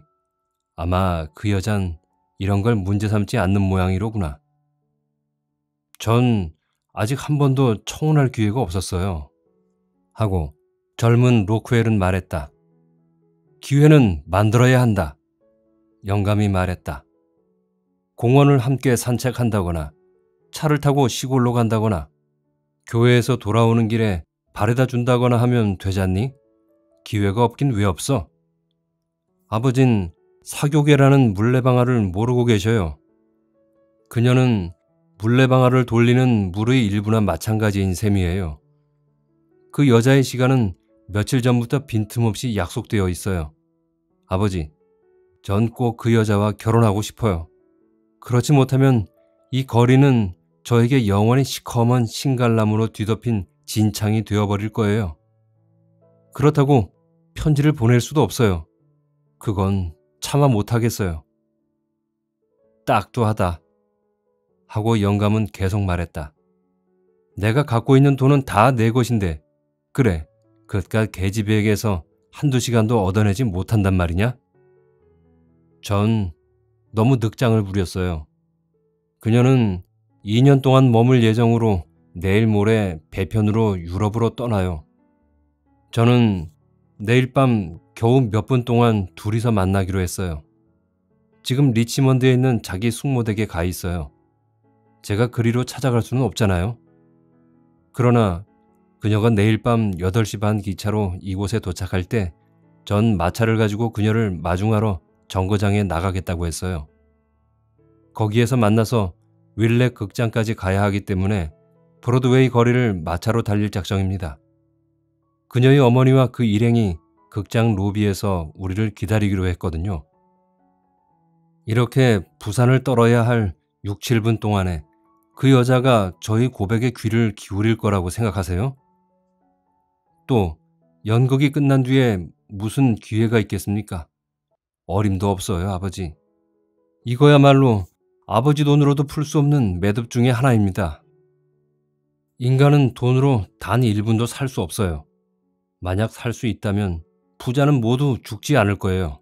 S1: 아마 그 여잔 이런 걸 문제 삼지 않는 모양이로구나. 전 아직 한 번도 청혼할 기회가 없었어요. 하고 젊은 로크웰은 말했다. 기회는 만들어야 한다. 영감이 말했다. 공원을 함께 산책한다거나 차를 타고 시골로 간다거나 교회에서 돌아오는 길에 바래다 준다거나 하면 되잖니? 기회가 없긴 왜 없어? 아버진 사교계라는 물레방아를 모르고 계셔요. 그녀는 물레방아를 돌리는 물의 일부나 마찬가지인 셈이에요. 그 여자의 시간은 며칠 전부터 빈틈없이 약속되어 있어요. 아버지, 전 꼭 그 여자와 결혼하고 싶어요. 그렇지 못하면 이 거리는 저에게 영원히 시커먼 신갈나무로 뒤덮인 진창이 되어버릴 거예요. 그렇다고 편지를 보낼 수도 없어요. 그건 차마 못하겠어요. 딱도 하다. 하고 영감은 계속 말했다. 내가 갖고 있는 돈은 다 내 것인데, 그래, 그깟 계집애에게서 한두 시간도 얻어내지 못한단 말이냐? 전 너무 늑장을 부렸어요. 그녀는 2년 동안 머물 예정으로 내일 모레 배편으로 유럽으로 떠나요. 저는 내일 밤 겨우 몇 분 동안 둘이서 만나기로 했어요. 지금 리치먼드에 있는 자기 숙모댁에 가 있어요. 제가 그리로 찾아갈 수는 없잖아요. 그러나 그녀가 내일 밤 8시 반 기차로 이곳에 도착할 때 전 마차를 가지고 그녀를 마중하러 정거장에 나가겠다고 했어요. 거기에서 만나서 윌렉 극장까지 가야 하기 때문에 브로드웨이 거리를 마차로 달릴 작정입니다. 그녀의 어머니와 그 일행이 극장 로비에서 우리를 기다리기로 했거든요. 이렇게 부산을 떨어야 할 6, 7분 동안에 그 여자가 저희 고백에 귀를 기울일 거라고 생각하세요? 또 연극이 끝난 뒤에 무슨 기회가 있겠습니까? 어림도 없어요, 아버지. 이거야말로 아버지 돈으로도 풀 수 없는 매듭 중의 하나입니다. 인간은 돈으로 단 1분도 살 수 없어요. 만약 살 수 있다면 부자는 모두 죽지 않을 거예요.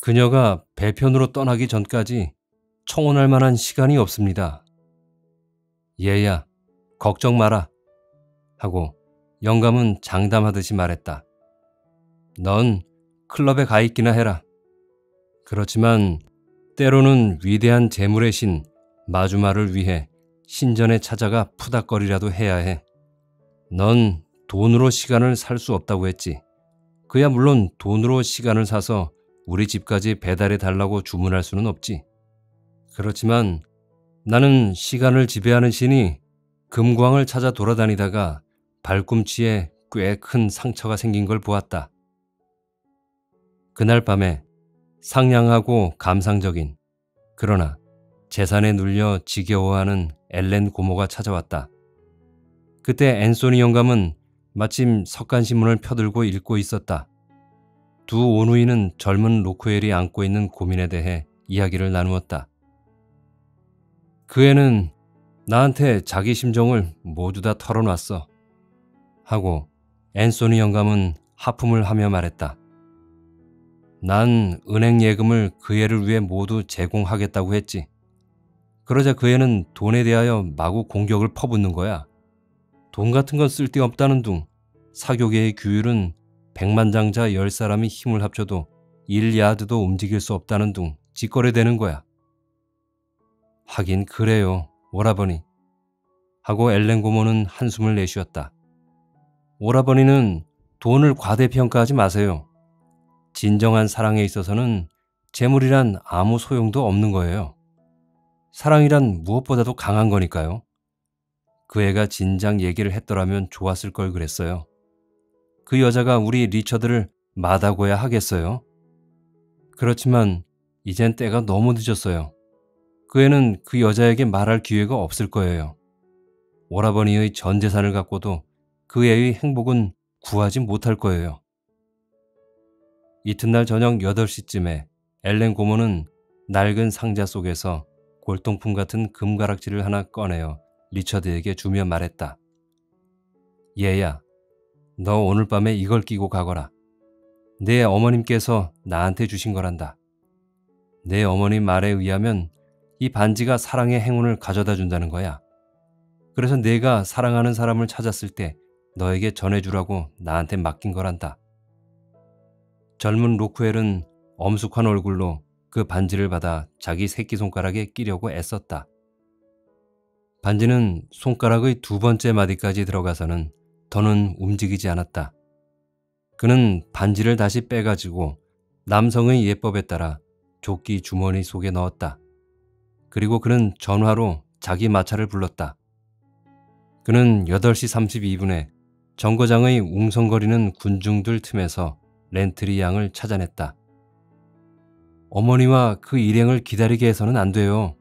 S1: 그녀가 배편으로 떠나기 전까지 청혼할 만한 시간이 없습니다. 얘야, 걱정 마라. 하고 영감은 장담하듯이 말했다. 넌 클럽에 가 있기나 해라. 그렇지만 때로는 위대한 재물의 신 마주마를 위해 신전에 찾아가 푸닥거리라도 해야 해. 넌 돈으로 시간을 살 수 없다고 했지. 그야 물론 돈으로 시간을 사서 우리 집까지 배달해 달라고 주문할 수는 없지. 그렇지만 나는 시간을 지배하는 신이 금광을 찾아 돌아다니다가 발꿈치에 꽤 큰 상처가 생긴 걸 보았다. 그날 밤에 상냥하고 감상적인 그러나 재산에 눌려 지겨워하는 엘렌 고모가 찾아왔다. 그때 앤소니 영감은 마침 석간신문을 펴들고 읽고 있었다. 두 오누이는 젊은 로크웰이 안고 있는 고민에 대해 이야기를 나누었다. 그 애는 나한테 자기 심정을 모두 다 털어놨어. 하고 앤소니 영감은 하품을 하며 말했다. 난 은행 예금을 그 애를 위해 모두 제공하겠다고 했지. 그러자 그 애는 돈에 대하여 마구 공격을 퍼붓는 거야. 돈 같은 건 쓸데없다는 둥. 사교계의 규율은 백만장자 열 사람이 힘을 합쳐도 1야드도 움직일 수 없다는 둥 짓거래 되는 거야. 하긴 그래요, 오라버니. 하고 엘렌 고모는 한숨을 내쉬었다. 오라버니는 돈을 과대평가하지 마세요. 진정한 사랑에 있어서는 재물이란 아무 소용도 없는 거예요. 사랑이란 무엇보다도 강한 거니까요. 그 애가 진작 얘기를 했더라면 좋았을 걸 그랬어요. 그 여자가 우리 리처드를 마다고야 하겠어요. 그렇지만 이젠 때가 너무 늦었어요. 그 애는 그 여자에게 말할 기회가 없을 거예요. 오라버니의 전 재산을 갖고도 그 애의 행복은 구하지 못할 거예요. 이튿날 저녁 8시쯤에 엘렌 고모는 낡은 상자 속에서 골동품 같은 금가락지를 하나 꺼내어 리처드에게 주며 말했다. 얘야, 너 오늘 밤에 이걸 끼고 가거라. 내 어머님께서 나한테 주신 거란다. 내 어머님 말에 의하면 이 반지가 사랑의 행운을 가져다 준다는 거야. 그래서 내가 사랑하는 사람을 찾았을 때 너에게 전해주라고 나한테 맡긴 거란다. 젊은 로크웰은 엄숙한 얼굴로 그 반지를 받아 자기 새끼손가락에 끼려고 애썼다. 반지는 손가락의 두 번째 마디까지 들어가서는 더는 움직이지 않았다. 그는 반지를 다시 빼가지고 남성의 예법에 따라 조끼 주머니 속에 넣었다. 그리고 그는 전화로 자기 마차를 불렀다. 그는 8시 32분에 정거장의 웅성거리는 군중들 틈에서 렌트리 양을 찾아냈다. 어머니와 그 일행을 기다리게 해서는 안 돼요.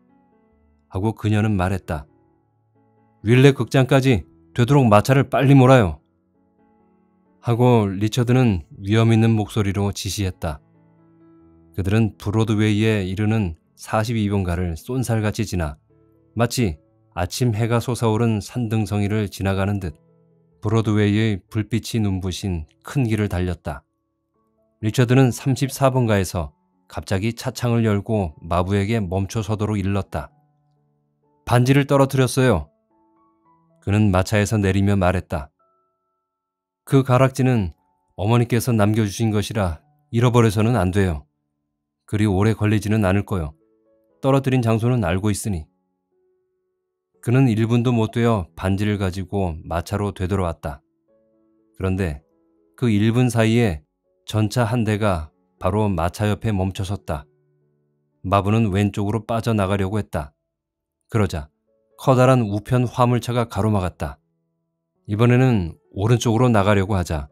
S1: 하고 그녀는 말했다. 윌레 극장까지 되도록 마차를 빨리 몰아요. 하고 리처드는 위험 있는 목소리로 지시했다. 그들은 브로드웨이에 이르는 42번가를 쏜살같이 지나 마치 아침 해가 솟아오른 산등성이를 지나가는 듯 브로드웨이의 불빛이 눈부신 큰 길을 달렸다. 리처드는 34번가에서 갑자기 차창을 열고 마부에게 멈춰 서도록 일렀다. 반지를 떨어뜨렸어요. 그는 마차에서 내리며 말했다. 그 가락지는 어머니께서 남겨주신 것이라 잃어버려서는 안 돼요. 그리 오래 걸리지는 않을 거요. 떨어뜨린 장소는 알고 있으니. 그는 1분도 못 되어 반지를 가지고 마차로 되돌아왔다. 그런데 그 1분 사이에 전차 한 대가 바로 마차 옆에 멈춰섰다. 마부는 왼쪽으로 빠져나가려고 했다. 그러자 커다란 우편 화물차가 가로막았다. 이번에는 오른쪽으로 나가려고 하자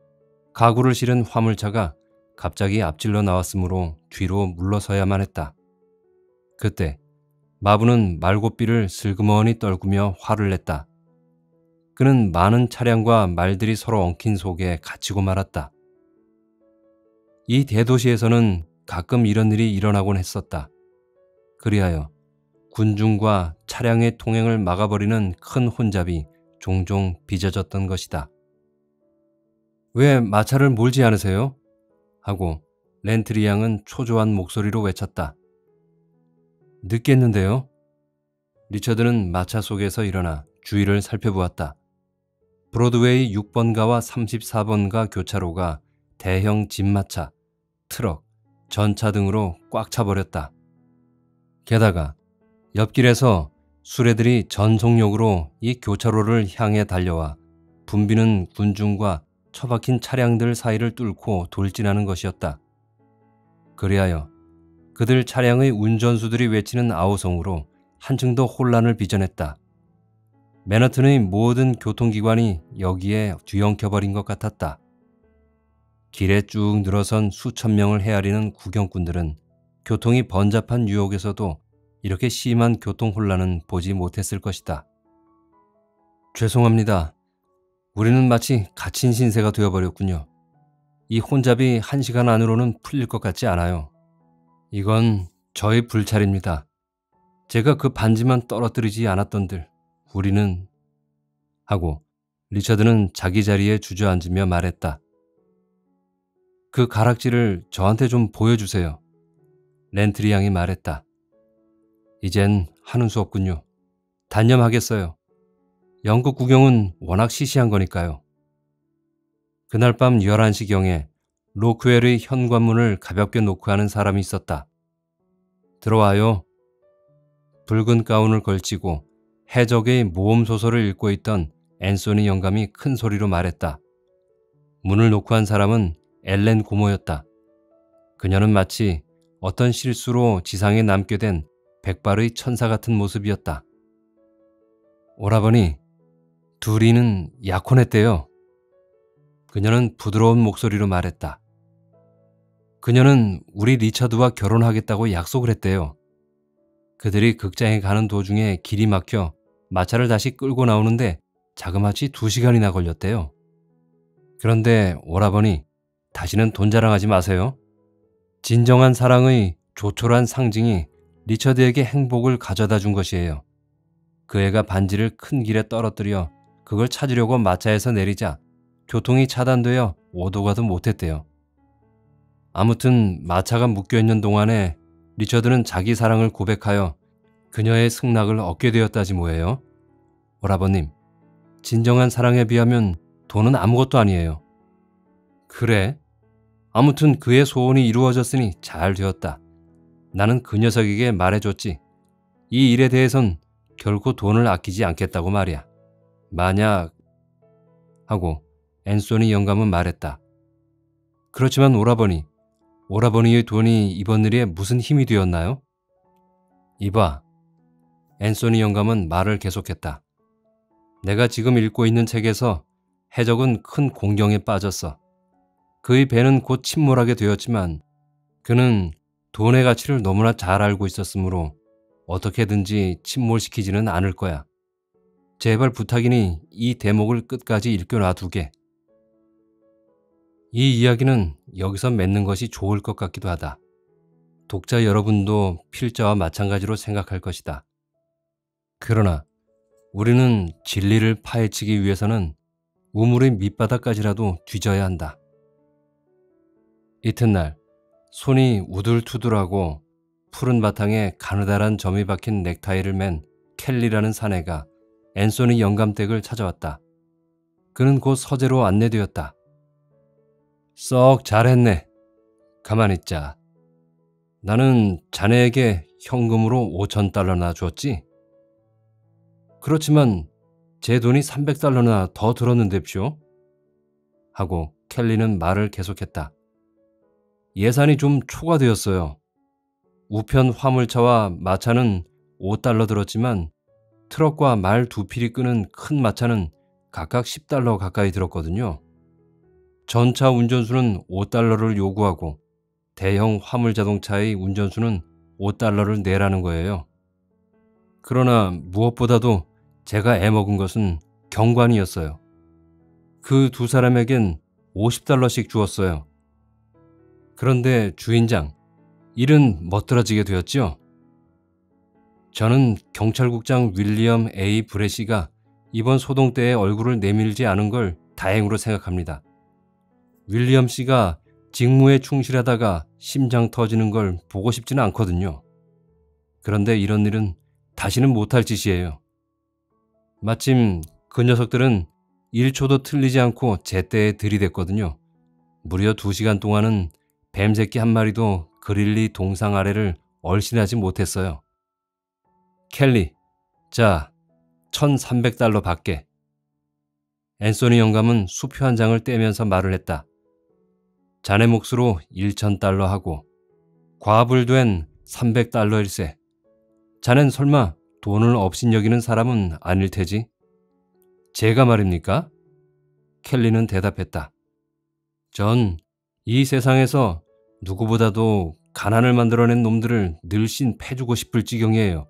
S1: 가구를 실은 화물차가 갑자기 앞질러 나왔으므로 뒤로 물러서야만 했다. 그때 마부는 말고삐를 슬그머니 떨구며 화를 냈다. 그는 많은 차량과 말들이 서로 엉킨 속에 갇히고 말았다. 이 대도시에서는 가끔 이런 일이 일어나곤 했었다. 그리하여 군중과 차량의 통행을 막아버리는 큰 혼잡이 종종 빚어졌던 것이다. 왜 마차를 몰지 않으세요? 하고 렌트리 양은 초조한 목소리로 외쳤다. 늦겠는데요? 리처드는 마차 속에서 일어나 주위를 살펴보았다. 브로드웨이 6번가와 34번가 교차로가 대형 집마차, 트럭, 전차 등으로 꽉 차버렸다. 게다가 옆길에서 수레들이 전속력으로 이 교차로를 향해 달려와 붐비는 군중과 처박힌 차량들 사이를 뚫고 돌진하는 것이었다. 그리하여 그들 차량의 운전수들이 외치는 아우성으로 한층 더 혼란을 빚어냈다. 맨하튼의 모든 교통기관이 여기에 뒤엉켜버린 것 같았다. 길에 쭉 늘어선 수천 명을 헤아리는 구경꾼들은 교통이 번잡한 뉴욕에서도 이렇게 심한 교통 혼란은 보지 못했을 것이다. 죄송합니다. 우리는 마치 갇힌 신세가 되어버렸군요. 이 혼잡이 한 시간 안으로는 풀릴 것 같지 않아요. 이건 저의 불찰입니다. 제가 그 반지만 떨어뜨리지 않았던들 우리는 하고 리처드는 자기 자리에 주저앉으며 말했다. 그 가락지를 저한테 좀 보여주세요. 렌트리 양이 말했다. 이젠 하는 수 없군요. 단념하겠어요. 영국 구경은 워낙 시시한 거니까요. 그날 밤 11시경에 로크웰의 현관문을 가볍게 노크 하는 사람이 있었다. 들어와요. 붉은 가운을 걸치고 해적의 모험 소설을 읽고 있던 앤소니 영감이 큰 소리로 말했다. 문을 노크한 사람은 엘렌 고모였다. 그녀는 마치 어떤 실수로 지상에 남게 된 백발의 천사 같은 모습이었다. 오라버니, 둘이는 약혼했대요. 그녀는 부드러운 목소리로 말했다. 그녀는 우리 리처드와 결혼하겠다고 약속을 했대요. 그들이 극장에 가는 도중에 길이 막혀 마차를 다시 끌고 나오는데 자그마치 두 시간이나 걸렸대요. 그런데 오라버니, 다시는 돈 자랑하지 마세요. 진정한 사랑의 조촐한 상징이 리처드에게 행복을 가져다 준 것이에요. 그 애가 반지를 큰 길에 떨어뜨려 그걸 찾으려고 마차에서 내리자 교통이 차단되어 오도 가도 못했대요. 아무튼 마차가 묶여있는 동안에 리처드는 자기 사랑을 고백하여 그녀의 승낙을 얻게 되었다지 뭐예요. 오라버님, 진정한 사랑에 비하면 돈은 아무것도 아니에요. 그래? 아무튼 그의 소원이 이루어졌으니 잘 되었다. 나는 그 녀석에게 말해줬지. 이 일에 대해선 결코 돈을 아끼지 않겠다고 말이야. 만약 하고 앤소니 영감은 말했다. 그렇지만 오라버니, 오라버니의 돈이 이번 일에 무슨 힘이 되었나요? 이봐. 앤소니 영감은 말을 계속했다. 내가 지금 읽고 있는 책에서 해적은 큰 공경에 빠졌어. 그의 배는 곧 침몰하게 되었지만 그는 돈의 가치를 너무나 잘 알고 있었으므로 어떻게든지 침몰시키지는 않을 거야. 제발 부탁이니 이 대목을 끝까지 읽겨 놔두게. 이 이야기는 여기서 맺는 것이 좋을 것 같기도 하다. 독자 여러분도 필자와 마찬가지로 생각할 것이다. 그러나 우리는 진리를 파헤치기 위해서는 우물의 밑바닥까지라도 뒤져야 한다. 이튿날 손이 우둘투둘하고 푸른 바탕에 가느다란 점이 박힌 넥타이를 맨 켈리라는 사내가 앤소니 영감댁을 찾아왔다. 그는 곧 서재로 안내되었다. 썩 잘했네. 가만 있자. 나는 자네에게 현금으로 5천 달러나 줬지? 그렇지만 제 돈이 300달러나 더 들었는데쇼? 하고 켈리는 말을 계속했다. 예산이 좀 초과되었어요. 우편 화물차와 마차는 5달러 들었지만 트럭과 말 두 필이 끄는 큰 마차는 각각 10달러 가까이 들었거든요. 전차 운전수는 5달러를 요구하고 대형 화물 자동차의 운전수는 5달러를 내라는 거예요. 그러나 무엇보다도 제가 애먹은 것은 경관이었어요. 그 두 사람에겐 50달러씩 주었어요. 그런데 주인장, 일은 멋들어지게 되었죠. 저는 경찰국장 윌리엄 A. 브레시가 이번 소동 때에 얼굴을 내밀지 않은 걸 다행으로 생각합니다. 윌리엄 씨가 직무에 충실하다가 심장 터지는 걸 보고 싶지는 않거든요. 그런데 이런 일은 다시는 못할 짓이에요. 마침 그 녀석들은 1초도 틀리지 않고 제때에 들이댔거든요. 무려 2시간 동안은 뱀새끼 한 마리도 그릴리 동상 아래를 얼씬하지 못했어요. 켈리, 자, 1300달러 받게. 앤소니 영감은 수표 한 장을 떼면서 말을 했다. 자네 몫으로 1천 달러 하고 과불 된 300달러일세. 자넨 설마 돈을 업신여기는 사람은 아닐 테지? 제가 말입니까? 켈리는 대답했다. 전 이 세상에서 누구보다도 가난을 만들어낸 놈들을 늘씬 패주고 싶을 지경이에요.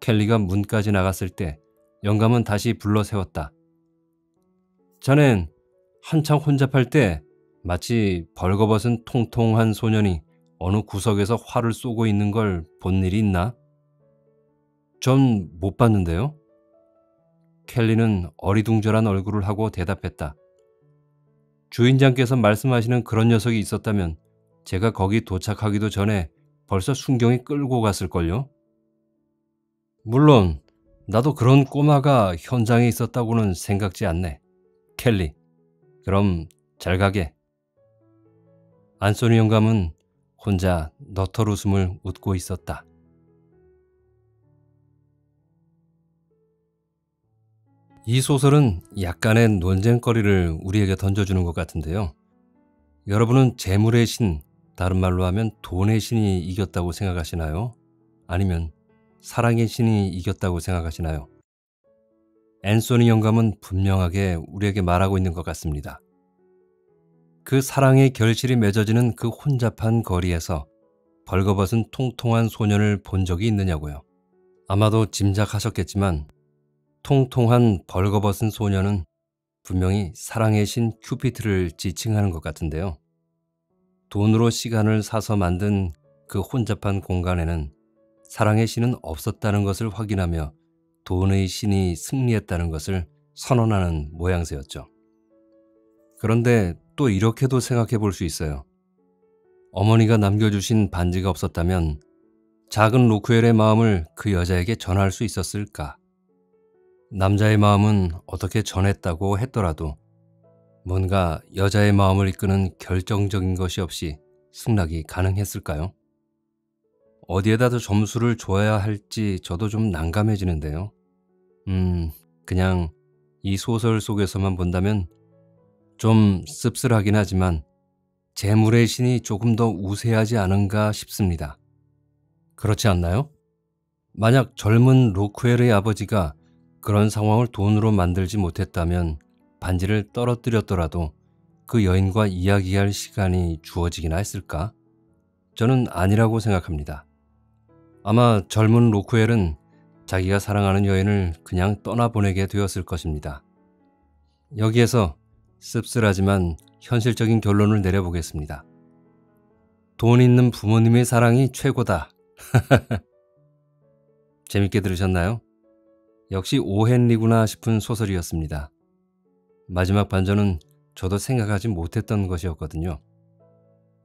S1: 켈리가 문까지 나갔을 때 영감은 다시 불러 세웠다. 자넨 한창 혼잡할 때 마치 벌거벗은 통통한 소년이 어느 구석에서 활을 쏘고 있는 걸 본 일이 있나? 전 못 봤는데요. 켈리는 어리둥절한 얼굴을 하고 대답했다. 주인장께서 말씀하시는 그런 녀석이 있었다면 제가 거기 도착하기도 전에 벌써 순경이 끌고 갔을걸요? 물론 나도 그런 꼬마가 현장에 있었다고는 생각지 않네. 켈리, 그럼 잘 가게. 안소니 영감은 혼자 너털 웃음을 웃고 있었다. 이 소설은 약간의 논쟁거리를 우리에게 던져주는 것 같은데요. 여러분은 재물의 신, 다른 말로 하면 돈의 신이 이겼다고 생각하시나요? 아니면 사랑의 신이 이겼다고 생각하시나요? 앤소니 영감은 분명하게 우리에게 말하고 있는 것 같습니다. 그 사랑의 결실이 맺어지는 그 혼잡한 거리에서 벌거벗은 통통한 소년을 본 적이 있느냐고요. 아마도 짐작하셨겠지만 통통한 벌거벗은 소년은 분명히 사랑의 신 큐피트를 지칭하는 것 같은데요. 돈으로 시간을 사서 만든 그 혼잡한 공간에는 사랑의 신은 없었다는 것을 확인하며 돈의 신이 승리했다는 것을 선언하는 모양새였죠. 그런데 또 이렇게도 생각해 볼 수 있어요. 어머니가 남겨주신 반지가 없었다면 작은 로크웰의 마음을 그 여자에게 전할 수 있었을까? 남자의 마음은 어떻게 전했다고 했더라도 뭔가 여자의 마음을 이끄는 결정적인 것이 없이 승낙이 가능했을까요? 어디에다 더 점수를 줘야 할지 저도 좀 난감해지는데요. 음, 그냥 이 소설 속에서만 본다면 좀 씁쓸하긴 하지만 재물의 신이 조금 더 우세하지 않은가 싶습니다. 그렇지 않나요? 만약 젊은 로크웰의 아버지가 그런 상황을 돈으로 만들지 못했다면 반지를 떨어뜨렸더라도 그 여인과 이야기할 시간이 주어지기나 했을까? 저는 아니라고 생각합니다. 아마 젊은 로크웰은 자기가 사랑하는 여인을 그냥 떠나보내게 되었을 것입니다. 여기에서 씁쓸하지만 현실적인 결론을 내려보겠습니다. 돈 있는 부모님의 사랑이 최고다. 재밌게 들으셨나요? 역시 오헨리구나 싶은 소설이었습니다. 마지막 반전은 저도 생각하지 못했던 것이었거든요.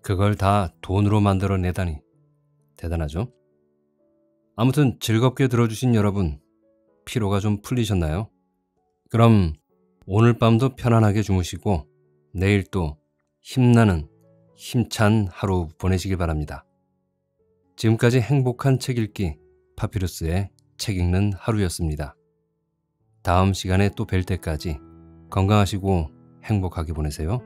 S1: 그걸 다 돈으로 만들어내다니 대단하죠? 아무튼 즐겁게 들어주신 여러분, 피로가 좀 풀리셨나요? 그럼 오늘 밤도 편안하게 주무시고 내일 또 힘나는 힘찬 하루 보내시길 바랍니다. 지금까지 행복한 책 읽기 파피루스의 책 읽는 하루였습니다. 다음 시간에 또 뵐 때까지 건강하시고 행복하게 보내세요.